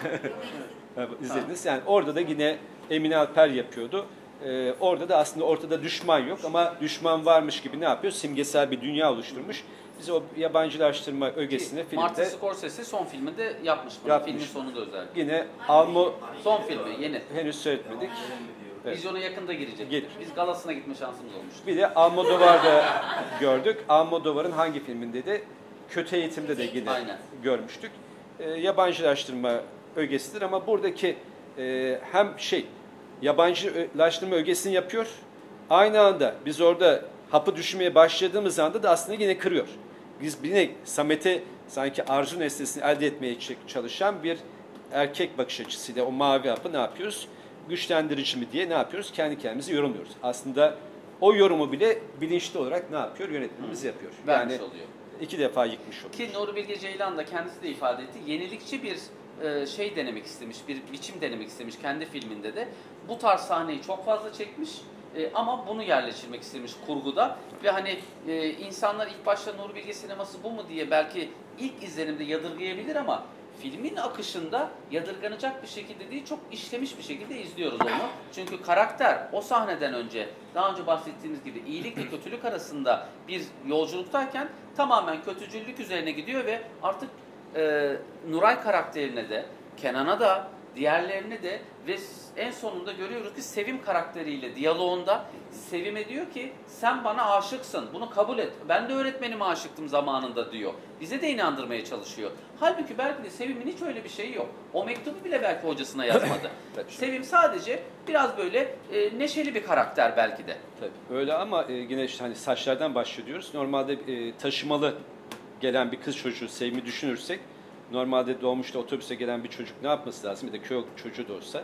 S2: *laughs* İzlediniz. Yani orada da yine Emine Alper yapıyordu. E, orada da aslında ortada düşman yok ama düşman varmış gibi ne yapıyor? Simgesel bir dünya oluşturmuş. Bize o yabancılaştırma ögesini
S1: Ki Martin
S2: filmde
S1: Scorsese son filminde yapmış bunu.
S2: Yapmış.
S1: Filmin sonunda özellikle.
S2: yine Almo
S1: Son filmi yeni.
S2: henüz seyretmedik. Evet.
S1: Vizyona yakında girecek.
S2: Gelir.
S1: Biz galasına gitme şansımız olmuş.
S2: Bir de Almodovar'da *laughs* gördük. Almodovar'ın hangi filminde de kötü eğitimde de yine
S1: Aynen.
S2: görmüştük. E, yabancılaştırma ögesidir ama buradaki e, hem şey yabancılaştırma ögesini yapıyor. Aynı anda biz orada hapı düşmeye başladığımız anda da aslında yine kırıyor. Biz yine Samet'e sanki arzu nesnesini elde etmeye çalışan bir erkek bakış açısıyla o mavi hapı ne yapıyoruz? Güçlendirici mi diye ne yapıyoruz? Kendi kendimizi yorumluyoruz. Aslında o yorumu bile bilinçli olarak ne yapıyor? Yönetmenimiz yapıyor.
S1: Vermiş
S2: yani
S1: oluyor.
S2: iki defa yıkmış oluyor.
S1: Ki Nuri Bilge Ceylan da kendisi de ifade etti. Yenilikçi bir e, şey denemek istemiş, bir biçim denemek istemiş kendi filminde de. Bu tarz sahneyi çok fazla çekmiş e, ama bunu yerleştirmek istemiş kurguda. Ve hani e, insanlar ilk başta Nuri Bilge sineması bu mu diye belki ilk izlenimde yadırgayabilir ama filmin akışında yadırganacak bir şekilde değil, çok işlemiş bir şekilde izliyoruz onu. Çünkü karakter o sahneden önce, daha önce bahsettiğimiz gibi iyilik ve kötülük arasında bir yolculuktayken tamamen kötücüllük üzerine gidiyor ve artık e, Nuray karakterine de, Kenan'a da, diğerlerine de ve en sonunda görüyoruz ki Sevim karakteriyle diyaloğunda Sevim'e diyor ki sen bana aşıksın bunu kabul et. Ben de öğretmenime aşıktım zamanında diyor. Bize de inandırmaya çalışıyor. Halbuki belki de Sevim'in hiç öyle bir şeyi yok. O mektubu bile belki hocasına yazmadı. *laughs* Sevim sadece biraz böyle e, neşeli bir karakter belki de.
S2: Tabii öyle ama e, yine işte hani saçlardan başlıyor diyoruz. Normalde e, taşımalı gelen bir kız çocuğu Sevim'i düşünürsek normalde doğmuşta otobüse gelen bir çocuk ne yapması lazım? Ya da köy çocuğu da olsa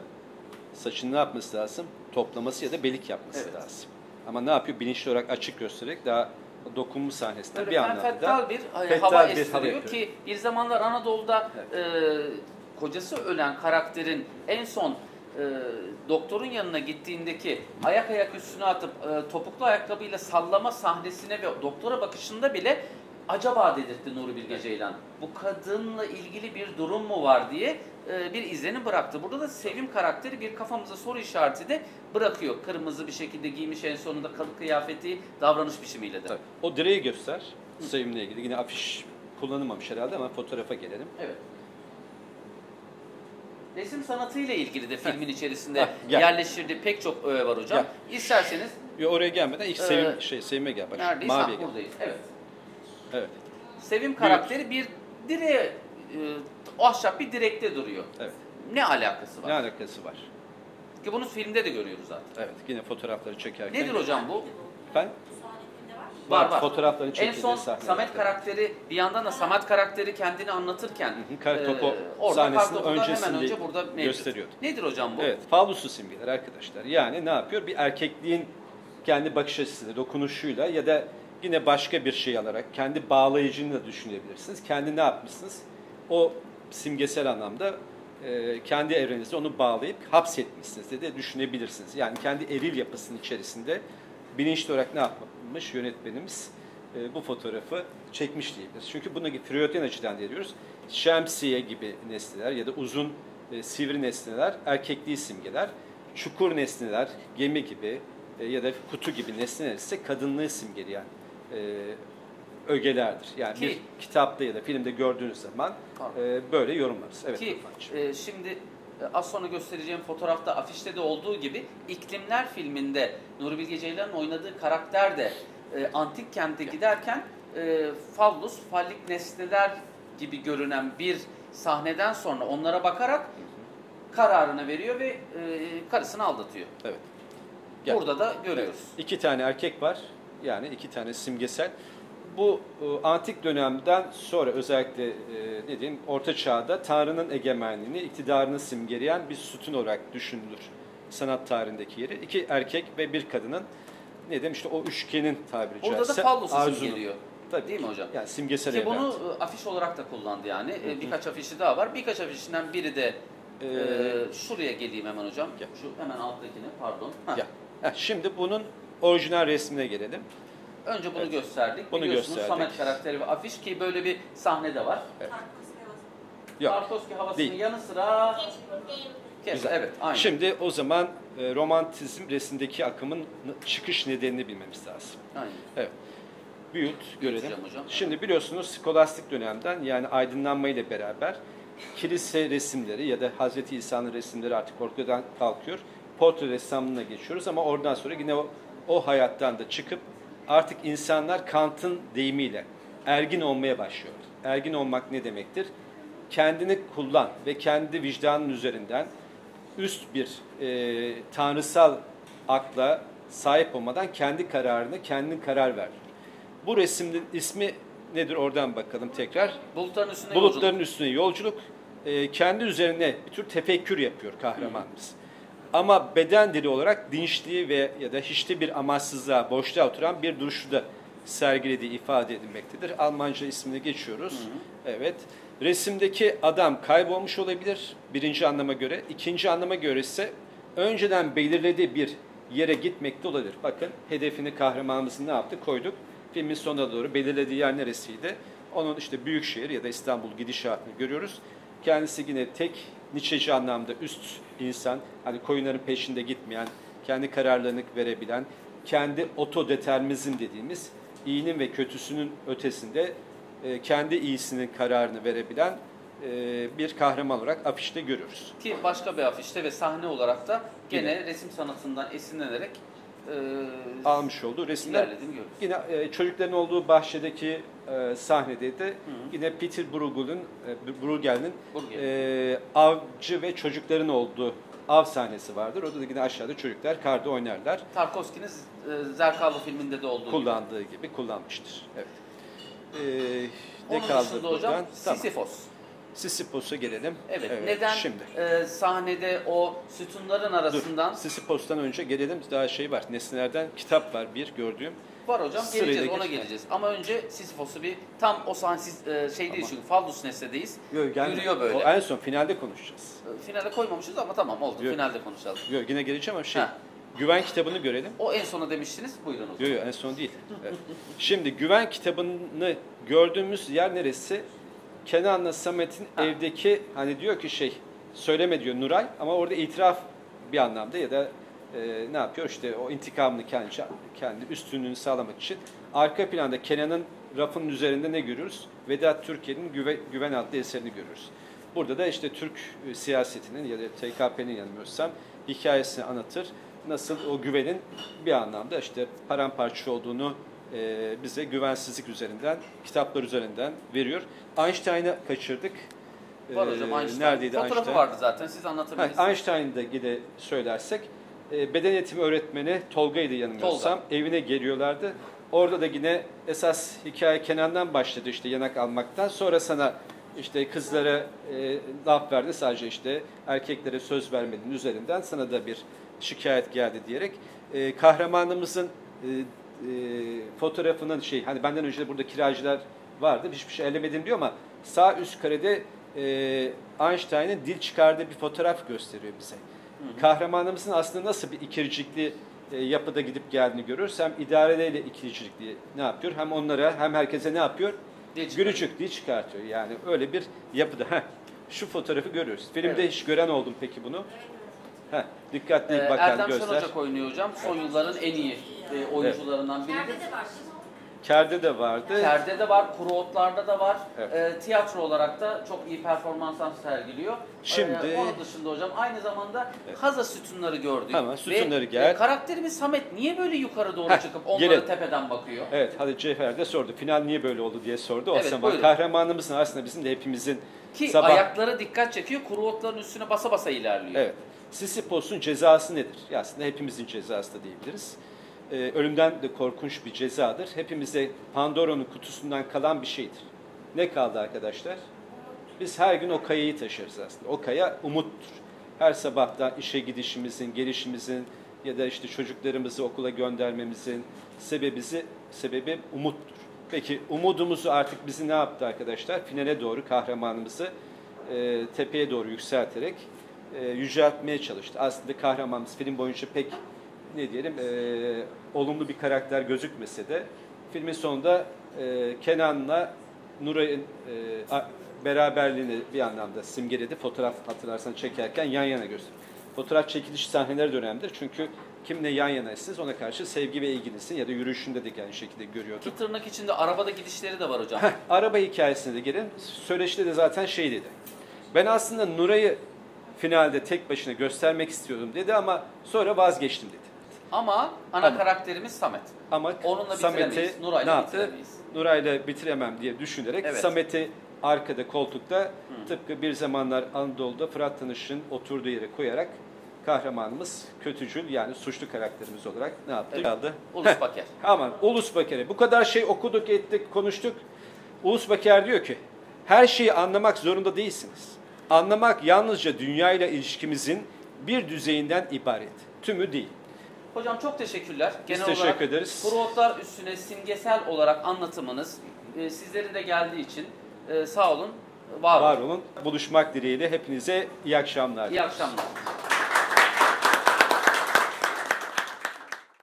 S2: saçını ne yapması lazım? Toplaması ya da belik yapması
S1: Evet.
S2: lazım. Ama ne yapıyor? Bilinçli olarak açık göstererek daha dokunma sahnesinde bir anlamda
S1: fettal bir e,
S2: fettal
S1: hava
S2: bir hava
S1: estiriyor
S2: yapıyor.
S1: ki bir zamanlar Anadolu'da e, kocası ölen karakterin en son e, doktorun yanına gittiğindeki ayak ayak üstüne atıp e, topuklu ayakkabıyla sallama sahnesine ve doktora bakışında bile acaba dedirtti Nuri Bilge Ceylan. Bu kadınla ilgili bir durum mu var diye e, bir izlenim bıraktı. Burada da Sevim karakteri bir kafamıza soru işareti de bırakıyor. Kırmızı bir şekilde giymiş en sonunda kalıp kıyafeti davranış biçimiyle de.
S2: Tabii. O direği göster. Sevim'le ilgili. Yine afiş kullanılmamış herhalde ama fotoğrafa gelelim.
S1: Evet. Resim sanatıyla ilgili de filmin içerisinde
S2: gel.
S1: yerleştirdiği pek çok öğe var hocam. İsterseniz
S2: Ve oraya gelmeden ilk
S1: Ee,
S2: Sevim şey Sevim'e gel bak.
S1: neredeyiz?
S2: Maviye
S1: Ha,
S2: gel.
S1: buradayız. Evet.
S2: Evet.
S1: Sevim karakteri bir direğe, e, ahşap bir direkte duruyor.
S2: Evet.
S1: Ne alakası var?
S2: Ne alakası var?
S1: Ki bunu filmde de görüyoruz zaten.
S2: Evet. Yine fotoğrafları çekerken.
S1: Nedir hocam bu?
S2: Ben
S1: Var
S2: Var,
S1: var.
S2: fotoğrafların
S1: En son
S2: sahneler.
S1: Samet karakteri bir yandan da Samet karakteri kendini anlatırken
S2: Kartopu
S1: e, orada
S2: sahnesinin
S1: Kartopu'dan hemen
S2: öncesinde
S1: önce burada mevcut.
S2: gösteriyordu.
S1: Nedir hocam bu?
S2: Evet, falusu simgeler arkadaşlar. Yani ne yapıyor? Bir erkekliğin kendi bakış açısıyla, dokunuşuyla ya da yine başka bir şey alarak kendi bağlayıcını da düşünebilirsiniz. Kendi ne yapmışsınız? O simgesel anlamda e, kendi evreninize onu bağlayıp hapsetmişsiniz de, de düşünebilirsiniz. Yani kendi eril yapısının içerisinde bilinçli olarak ne yapmış yönetmenimiz? E, bu fotoğrafı çekmiş diyebiliriz. Çünkü bunu Freudian açıdan diyoruz. Şemsiye gibi nesneler ya da uzun e, sivri nesneler erkekliği simgeler. Çukur nesneler, gemi gibi e, ya da kutu gibi nesneler ise kadınlığı simgeleyen e, ögelerdir. Yani
S1: Ki-
S2: bir kitapta ya da filmde gördüğünüz zaman e, böyle yorumlarız. Evet.
S1: Ki e, şimdi e, az sonra göstereceğim fotoğrafta afişte de olduğu gibi İklimler filminde Nuri Bilge Ceylan'ın oynadığı karakter de e, antik kente giderken e, fallus, fallik nesneler gibi görünen bir sahneden sonra onlara bakarak kararını veriyor ve e, karısını aldatıyor.
S2: Evet. Gel.
S1: Burada da görüyoruz.
S2: İki tane erkek var. Yani iki tane simgesel. Bu e, antik dönemden sonra özellikle e, ne diyeyim Orta Çağ'da Tanrı'nın egemenliğini, iktidarını simgeleyen bir sütun olarak düşünülür sanat tarihindeki yeri. İki erkek ve bir kadının ne diyeyim işte o üçgenin tabiri
S1: da
S2: caizse
S1: fallosu
S2: arzunun.
S1: simgeliyor.
S2: Tabii
S1: Değil mi
S2: ki.
S1: hocam?
S2: Yani simgesel
S1: Ki bunu
S2: evren.
S1: e, afiş olarak da kullandı yani. E, Birkaç afişi daha var. Birkaç afişinden biri de e,
S2: Ee,
S1: şuraya geleyim hemen hocam.
S2: Gel.
S1: Şu hemen alttakine pardon. Heh.
S2: Ya. Heh, şimdi bunun orijinal resmine gelelim.
S1: Önce bunu
S2: Evet.
S1: gösterdik.
S2: Bunu
S1: Biliyorsunuz
S2: gösterdik.
S1: Samet karakteri ve afiş ki böyle bir sahne de var.
S2: Yok.
S1: Tarkovski havasının
S2: Değil.
S1: yanı sıra kes.
S2: Güzel.
S1: Evet, aynen.
S2: Şimdi o zaman e, romantizm resimdeki akımın çıkış nedenini bilmemiz lazım.
S1: aynen.
S2: Evet. Büyüt, görelim.
S1: Hocam.
S2: Şimdi biliyorsunuz skolastik dönemden yani aydınlanma ile beraber kilise resimleri ya da Hazreti İsa'nın resimleri artık ortadan kalkıyor. Portre ressamlığına geçiyoruz ama oradan sonra yine o, o hayattan da çıkıp artık insanlar Kant'ın deyimiyle ergin olmaya başlıyor. Ergin olmak ne demektir? Kendini kullan ve kendi vicdanın üzerinden üst bir e, tanrısal akla sahip olmadan kendi kararını kendin karar ver. Bu resmin ismi nedir oradan bakalım tekrar.
S1: Bulutların üstünde
S2: Bulutların
S1: yolculuk.
S2: üstüne yolculuk. E, kendi üzerine bir tür tefekkür yapıyor kahramanımız. Ama beden dili olarak dinçliği ve ya da hiçte bir amaçsızlığa, boşluğa oturan bir duruşu da sergilediği ifade edilmektedir. Almanca ismini geçiyoruz. Evet. Resimdeki adam kaybolmuş olabilir birinci anlama göre. İkinci anlama göre ise önceden belirlediği bir yere gitmekte olabilir. Bakın hedefini kahramanımızın ne yaptı? Koyduk. Filmin sonuna doğru belirlediği yer neresiydi? Onun işte Büyükşehir ya da İstanbul gidişatını görüyoruz. Kendisi yine tek niçeci anlamda üst insan, hani koyunların peşinde gitmeyen, kendi kararlarını verebilen, kendi otodetermizm dediğimiz iyinin ve kötüsünün ötesinde e, kendi iyisinin kararını verebilen e, bir kahraman olarak afişte görüyoruz.
S1: Ki başka bir afişte ve sahne olarak da gene resim sanatından esinlenerek e,
S2: Almış olduğu resimler. Yine e, çocukların olduğu bahçedeki e, sahnede de yine Peter Bruegel'in e, Bruegel'in
S1: Bruegel.
S2: e, avcı ve çocukların olduğu av sahnesi vardır. Orada da yine aşağıda çocuklar karda oynarlar.
S1: Tarkovski'nin e, Zerkallı filminde de olduğu gibi.
S2: Kullandığı gibi kullanmıştır. Evet. E, ne
S1: Onun
S2: kaldı
S1: dışında
S2: buradan?
S1: hocam
S2: Tamam.
S1: Sisyphos.
S2: Sisyphos'a gelelim.
S1: Evet, neden
S2: Şimdi.
S1: e, sahnede o sütunların arasından
S2: Dur, Sisyphos'tan önce gelelim. Daha şey var. Nesnelerden kitap var bir gördüğüm.
S1: var hocam
S2: Sırayla
S1: geleceğiz ona geleceğiz. Ama önce Sisyphos'u bir tam o sahne siz- e, şey değil çünkü Fallus nesnedeyiz.
S2: Yok, gelme.
S1: Yürüyor böyle.
S2: O en son finalde konuşacağız.
S1: E, Finale koymamışız ama tamam oldu.
S2: Yok.
S1: Finalde konuşalım.
S2: Yok yine geleceğim ama şey
S1: Ha.
S2: güven kitabını görelim.
S1: O en sona demiştiniz. Buyurun hocam.
S2: Yok yok en son değil. Evet. Şimdi güven kitabını gördüğümüz yer neresi? Kenan'la Samet'in evdeki hani diyor ki şey söyleme diyor Nuray ama orada itiraf bir anlamda ya da e, ne yapıyor işte o intikamını kendi kendi üstünlüğünü sağlamak için arka planda Kenan'ın rafının üzerinde ne görüyoruz? Vedat Türkiye'nin Güven, Güven adlı eserini görüyoruz. Burada da işte Türk e, siyasetinin ya da TKP'nin yanılmıyorsam hikayesini anlatır. Nasıl o güvenin bir anlamda işte paramparça olduğunu e, bize güvensizlik üzerinden, kitaplar üzerinden veriyor. Einstein'ı kaçırdık.
S1: Var
S2: E,
S1: hocam Einstein.
S2: Neredeydi
S1: Fotoğrafı
S2: Einstein?
S1: vardı zaten. Siz
S2: Ha,
S1: anlatabilirsiniz.
S2: Einstein'ı da yine söylersek e, beden eğitimi öğretmeni Tolga'ydı yanılmıyorsam evine geliyorlardı. Orada da yine esas hikaye Kenan'dan başladı işte yanak almaktan. Sonra sana işte kızlara e, laf verdi sadece işte erkeklere söz vermediğin üzerinden sana da bir şikayet geldi diyerek e, kahramanımızın e, fotoğrafının şey hani benden önce de burada kiracılar vardı hiçbir şey ellemedim diyor ama sağ üst karede e, Einstein'ın dil çıkardığı bir fotoğraf gösteriyor bize. Kahramanımızın aslında nasıl bir ikircikli e, yapıda gidip geldiğini görüyoruz. Hem idareyle ikircikli ne yapıyor hem onlara hem herkese ne yapıyor? Gülücük dil çıkartıyor. Yani öyle bir yapıda. Heh, şu fotoğrafı görüyoruz. Filmde
S1: Evet.
S2: hiç gören oldum peki bunu? Heh, dikkatli
S1: Ee,
S2: bakan
S1: Erdem
S2: gözler.
S1: Şenocak oynuyor hocam. Son yılların en iyi e, oyuncularından
S3: de var?
S2: Kerde de vardı.
S1: Kerde de var, kuru otlarda da var.
S2: Evet.
S1: Ee, tiyatro olarak da çok iyi performanslar sergiliyor.
S2: Şimdi-
S1: Ee, onun dışında hocam aynı zamanda Haza sütunları gördük.
S2: Tamam, sütunları
S1: Ve,
S2: gel.
S1: e, karakterimiz Samet niye böyle yukarı doğru
S2: Heh,
S1: çıkıp onlara
S2: gelelim.
S1: tepeden bakıyor?
S2: Evet, hadi Cevher de sordu. Final niye böyle oldu diye sordu. O
S1: Evet,
S2: zaman
S1: buyurun.
S2: kahramanımızın aslında bizim de hepimizin
S1: Ki
S2: sabah...
S1: ayakları dikkat çekiyor, kuru otların üstüne basa basa ilerliyor.
S2: Evet. Sisyphos'un cezası nedir? Ya aslında hepimizin cezası da diyebiliriz. Ee, ölümden de korkunç bir cezadır. Hepimize Pandora'nın kutusundan kalan bir şeydir. Ne kaldı arkadaşlar? Biz her gün o kayayı taşırız aslında. O kaya umuttur. Her sabahta işe gidişimizin, gelişimizin ya da işte çocuklarımızı okula göndermemizin sebebisi, sebebi umuttur. Peki umudumuzu artık bizi ne yaptı arkadaşlar? Finale doğru kahramanımızı e, tepeye doğru yükselterek e, yüceltmeye çalıştı. Aslında kahramanımız film boyunca pek ne diyelim e, olumlu bir karakter gözükmese de filmin sonunda e, Kenan'la Nuray'ın e, a- beraberliğini bir anlamda simgeledi. Fotoğraf hatırlarsan çekerken yan yana göster. Fotoğraf çekiliş sahneleri de önemlidir. Çünkü kimle yan yanaysınız ona karşı sevgi ve ilgilisin ya da yürüyüşünde de aynı şekilde görüyorduk.
S1: Ki tırnak içinde arabada gidişleri de var hocam.
S2: Heh, araba hikayesine de gelin. Söyleşide de zaten şey dedi. Ben aslında Nuray'ı finalde tek başına göstermek istiyordum dedi ama sonra vazgeçtim dedi.
S1: Ama ana
S2: Ama-
S1: karakterimiz Samet.
S2: Ama
S1: Onunla
S2: Samet'i ne yaptı? Nuray'la bitiremem diye düşünerek
S1: Evet.
S2: Samet'i arkada koltukta tıpkı bir zamanlar Anadolu'da Fırat Tanış'ın oturduğu yere koyarak kahramanımız kötücül yani suçlu karakterimiz olarak ne yaptı?
S1: Evet.
S2: Kaldı.
S1: Ulus Baker.
S2: Aman Ulus Baker'e bu kadar şey okuduk ettik konuştuk. Ulus Baker diyor ki her şeyi anlamak zorunda değilsiniz. Anlamak yalnızca dünyayla ilişkimizin bir düzeyinden ibaret. Tümü değil.
S1: Hocam çok teşekkürler.
S2: Biz
S1: Genel
S2: teşekkür
S1: olarak
S2: ederiz.
S1: Kuru otlar üstüne simgesel olarak anlatımınız e, sizleri de geldiği için e, sağ olun, var,
S2: Var
S1: olun.
S2: olun. Buluşmak dileğiyle hepinize iyi akşamlar.
S1: İyi akşamlar.